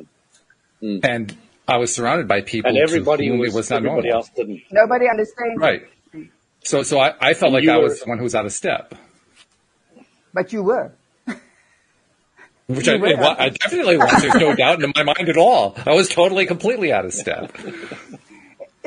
Hmm. And I was surrounded by people And everybody to whom was, it was not everybody normal. else didn't. Nobody understands. Right. So, so I, I felt And like I were- was the one who was out of step. But you were. Which I, You were. it wa- I definitely was. There's no doubt in my mind at all. I was totally, completely out of step.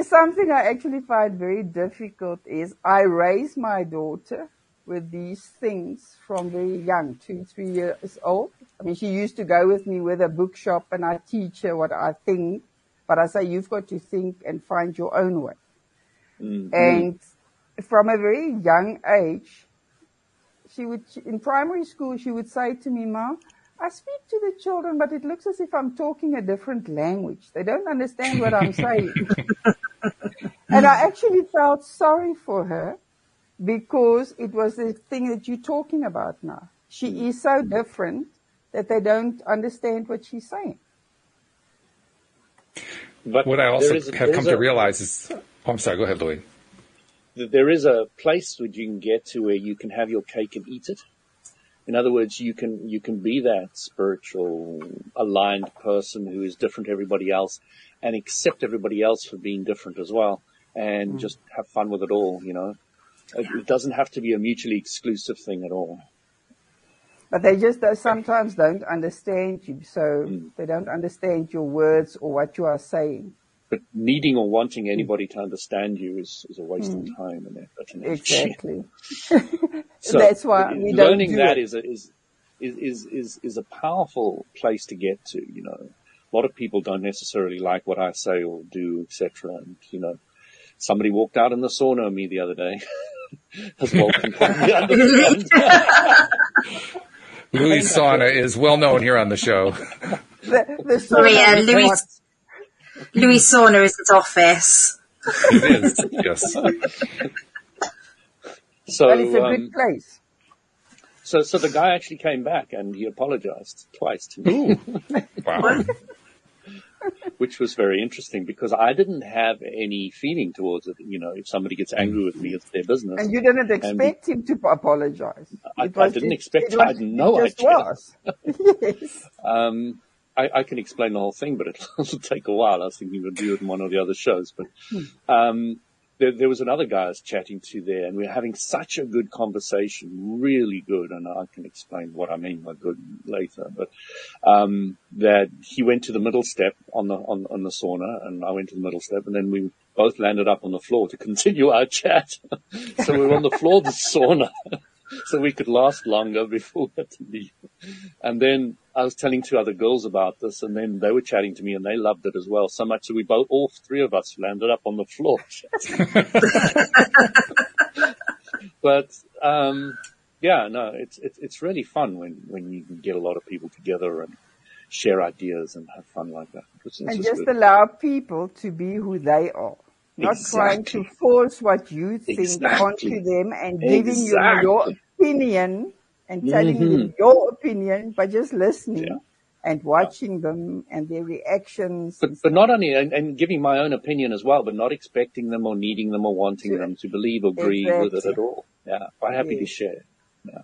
Something I actually find very difficult is I raise my daughter with these things from very young, two, three years old. I mean, she used to go with me with a bookshop and I teach her what I think, but I say, you've got to think and find your own way. And from a very young age, she would, in primary school, she would say to me, Mom, I speak to the children, but it looks as if I'm talking a different language. They don't understand what I'm saying. *laughs* and I actually felt sorry for her because it was the thing that you're talking about now. She hmm. is so different that they don't understand what she's saying. But What I also there is- have come is to realize is, oh, I'm sorry, go ahead, Louis. that there is a place that you can get to where you can have your cake and eat it. In other words, you can you can be that spiritual aligned person who is different to everybody else, and accept everybody else for being different as well, and mm. just have fun with it all. You know, it, it, doesn't have to be a mutually exclusive thing at all. But they just sometimes don't understand you, so mm. they don't understand your words or what you are saying. But needing or wanting anybody to understand you is, is a waste mm. of time and effort. And exactly. so *laughs* *laughs* That's why we learning do that it. is, a, is is is is a powerful place to get to. You know, a lot of people don't necessarily like what I say or do, etc. And you know, somebody walked out in the sauna me the other day. *laughs* as well can probably understand. Louis Sauna is well known here on the show. The, the oh, yeah, Louis, Louis Sauna is his office. It is, yes. *laughs* So, but it's a um, good place. So, so the guy actually came back and he apologized twice to me. *laughs* wow. *laughs* Which was very interesting because I didn't have any feeling towards it. You know, if somebody gets angry with me, it's their business. And you didn't expect him to apologize. I, I didn't expect. It, I had no it idea. Was. yes. Um, I, I, can explain the whole thing, but it'll *laughs* take a while. I was thinking we'd do it in one of the other shows, but, um, there, there, was another guy I was chatting to there and we were having such a good conversation, really good. And I can explain what I mean by good later, but, um, that he went to the middle step on the, on, on the sauna and I went to the middle step and then we both landed up on the floor to continue our *laughs* chat. so we were on the floor of the sauna. *laughs* so we could last longer *laughs* before we had to leave. And then I was telling two other girls about this and then they were chatting to me and they loved it as well. So much that we both, all three of us landed up on the floor. *laughs* but, um, yeah, no, it's, it's, it's really fun when, when you can get a lot of people together and share ideas and have fun like that. It's, it's and just, just allow people to be who they are. Not exactly. trying to force what you think exactly. onto them and giving exactly. you your opinion and telling mm-hmm. them your opinion, but just listening. Yeah. And watching yeah. them and their reactions. But, but not only, and, and, giving my own opinion as well, but not expecting them or needing them or wanting them to believe or agree with it at all. Yeah. Quite happy yes. to share. Yeah.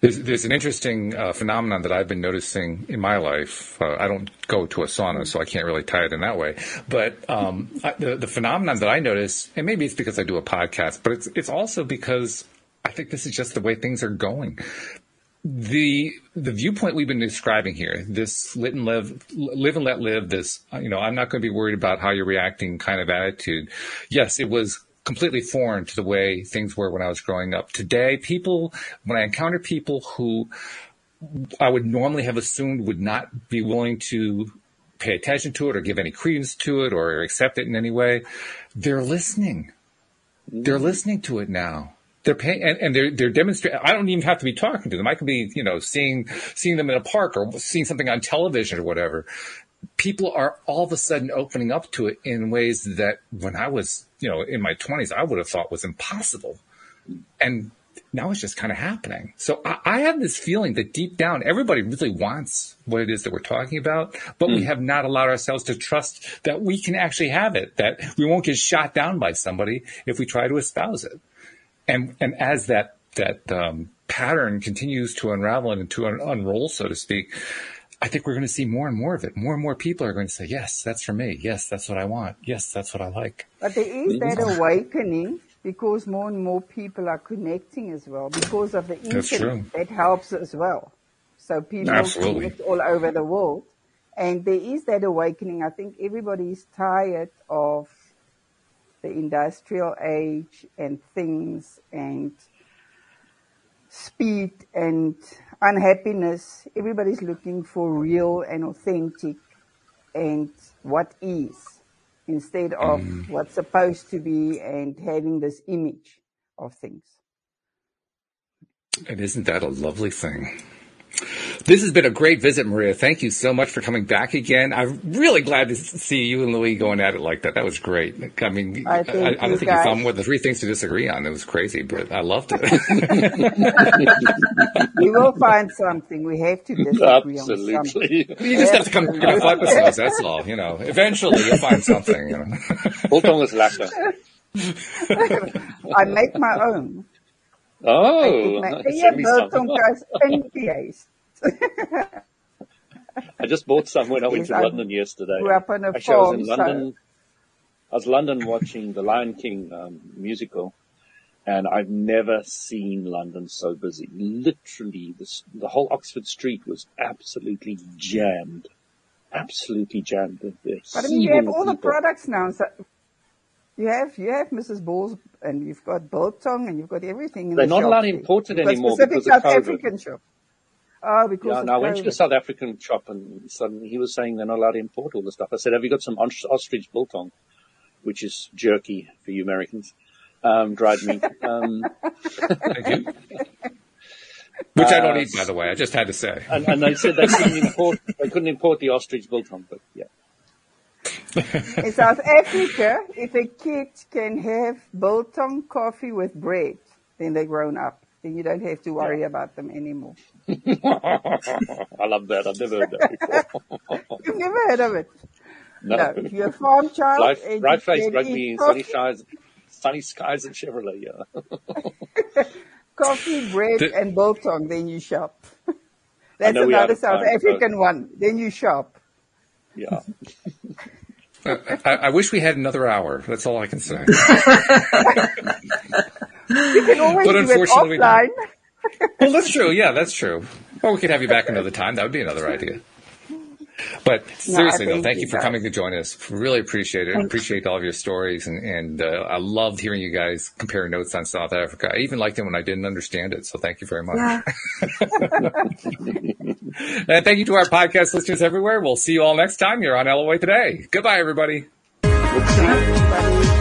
There's, there's an interesting uh, phenomenon that I've been noticing in my life. Uh, I don't go to a sauna, so I can't really tie it in that way. But um, I, the, the phenomenon that I notice, and maybe it's because I do a podcast, but it's it's also because I think this is just the way things are going. The the viewpoint we've been describing here, this live and live, live and let live. This, you know, I'm not going to be worried about how you're reacting kind of attitude. Yes, it was completely foreign to the way things were when I was growing up. Today, people, when I encounter people who I would normally have assumed would not be willing to pay attention to it or give any credence to it or accept it in any way, they're listening. They're mm-hmm. listening to it now. They're paying, and, and they're they're demonstrating. I don't even have to be talking to them. I could be, you know, seeing seeing them in a park or seeing something on television or whatever people are all of a sudden opening up to it in ways that when I was, you know, in my twenties, I would have thought was impossible. And now it's just kind of happening. So I, I, have this feeling that deep down, everybody really wants what it is that we're talking about, but mm. we hmm. have not allowed ourselves to trust that we can actually have it, that we won't get shot down by somebody if we try to espouse it. And, and as that, that, um, pattern continues to unravel and to un- unroll, so to speak, I think we're going to see more and more of it. More and more people are going to say, yes, that's for me. Yes, that's what I want. Yes, that's what I like. But there is that awakening because more and more people are connecting as well because of the internet. That helps as well. So people Absolutely. connect all over the world. And there is that awakening. I think everybody is tired of the industrial age and things and speed and unhappiness. Everybody's looking for real and authentic and what is instead of mm. what's supposed to be and having this image of things. And isn't that a lovely thing? This has been a great visit, Maria. Thank you so much for coming back again. I'm really glad to see you and Louis going at it like that. That was great. I mean, I, I, I don't think guys. you found more than three things to disagree on. It was crazy, but I loved it. *laughs* we will find something. We have to disagree Absolutely. on something. You just have to come to enough episodes. That's all. You know, eventually you'll find something. You know. *laughs* Hold on, I make my own. Oh, My send eie me biltong is in die huis. *laughs* I just bought some when I went Yes, to I London yesterday. grew up on a Actually, I was in farm, so- London. I was London watching the Lion King um, musical, and I've never seen London so busy. Literally, this, the whole Oxford Street was absolutely jammed. Absolutely jammed. But I mean, you have all the products now. So you have you have Mrs. Balls, and you've got biltong, and you've got everything. In They're the not shop allowed there. imported You've anymore because of South COVID. African shop. Oh, because Yeah, of no, I went to COVID. a South African shop and suddenly he was saying they're not allowed to import all the stuff. I said, have you got some os- ostrich biltong, which is jerky for you Americans, um, dried meat. Um, Thank you. *laughs* Which I don't Uh, eat, by the way. I just had to say. and, and they said they couldn't import, they couldn't import the ostrich biltong, but yeah. In South Africa, if a kid can have biltong coffee with bread, then they're grown up. Then you don't have to worry about them anymore. *laughs* I love that. I've never heard that before. *laughs* You've never heard of it. No. No, if you're a farm child, Life, and braaivleis rugby, sunny skies, sunny skies and Chevrolet, yeah. *laughs* coffee, bread, The- and biltong, then you shop. That's know we're out another South time, so- African one. Then you shop. Yeah. I, I wish we had another hour. That's all I can say. You can always But do it unfortunately we don't. offline. well, that's true. Yeah, that's true. Well, we could have you back another time. That would be another idea. But *laughs* seriously, though, thank you, for coming to join us. Really appreciate it. Appreciate all of your stories, and, and uh, I loved hearing you guys compare notes on South Africa. I even liked it when I didn't understand it. So thank you very much. Yeah. *laughs* And thank you to our podcast listeners everywhere. We'll see you all next time. You're on LOA today. Goodbye, everybody. Everybody.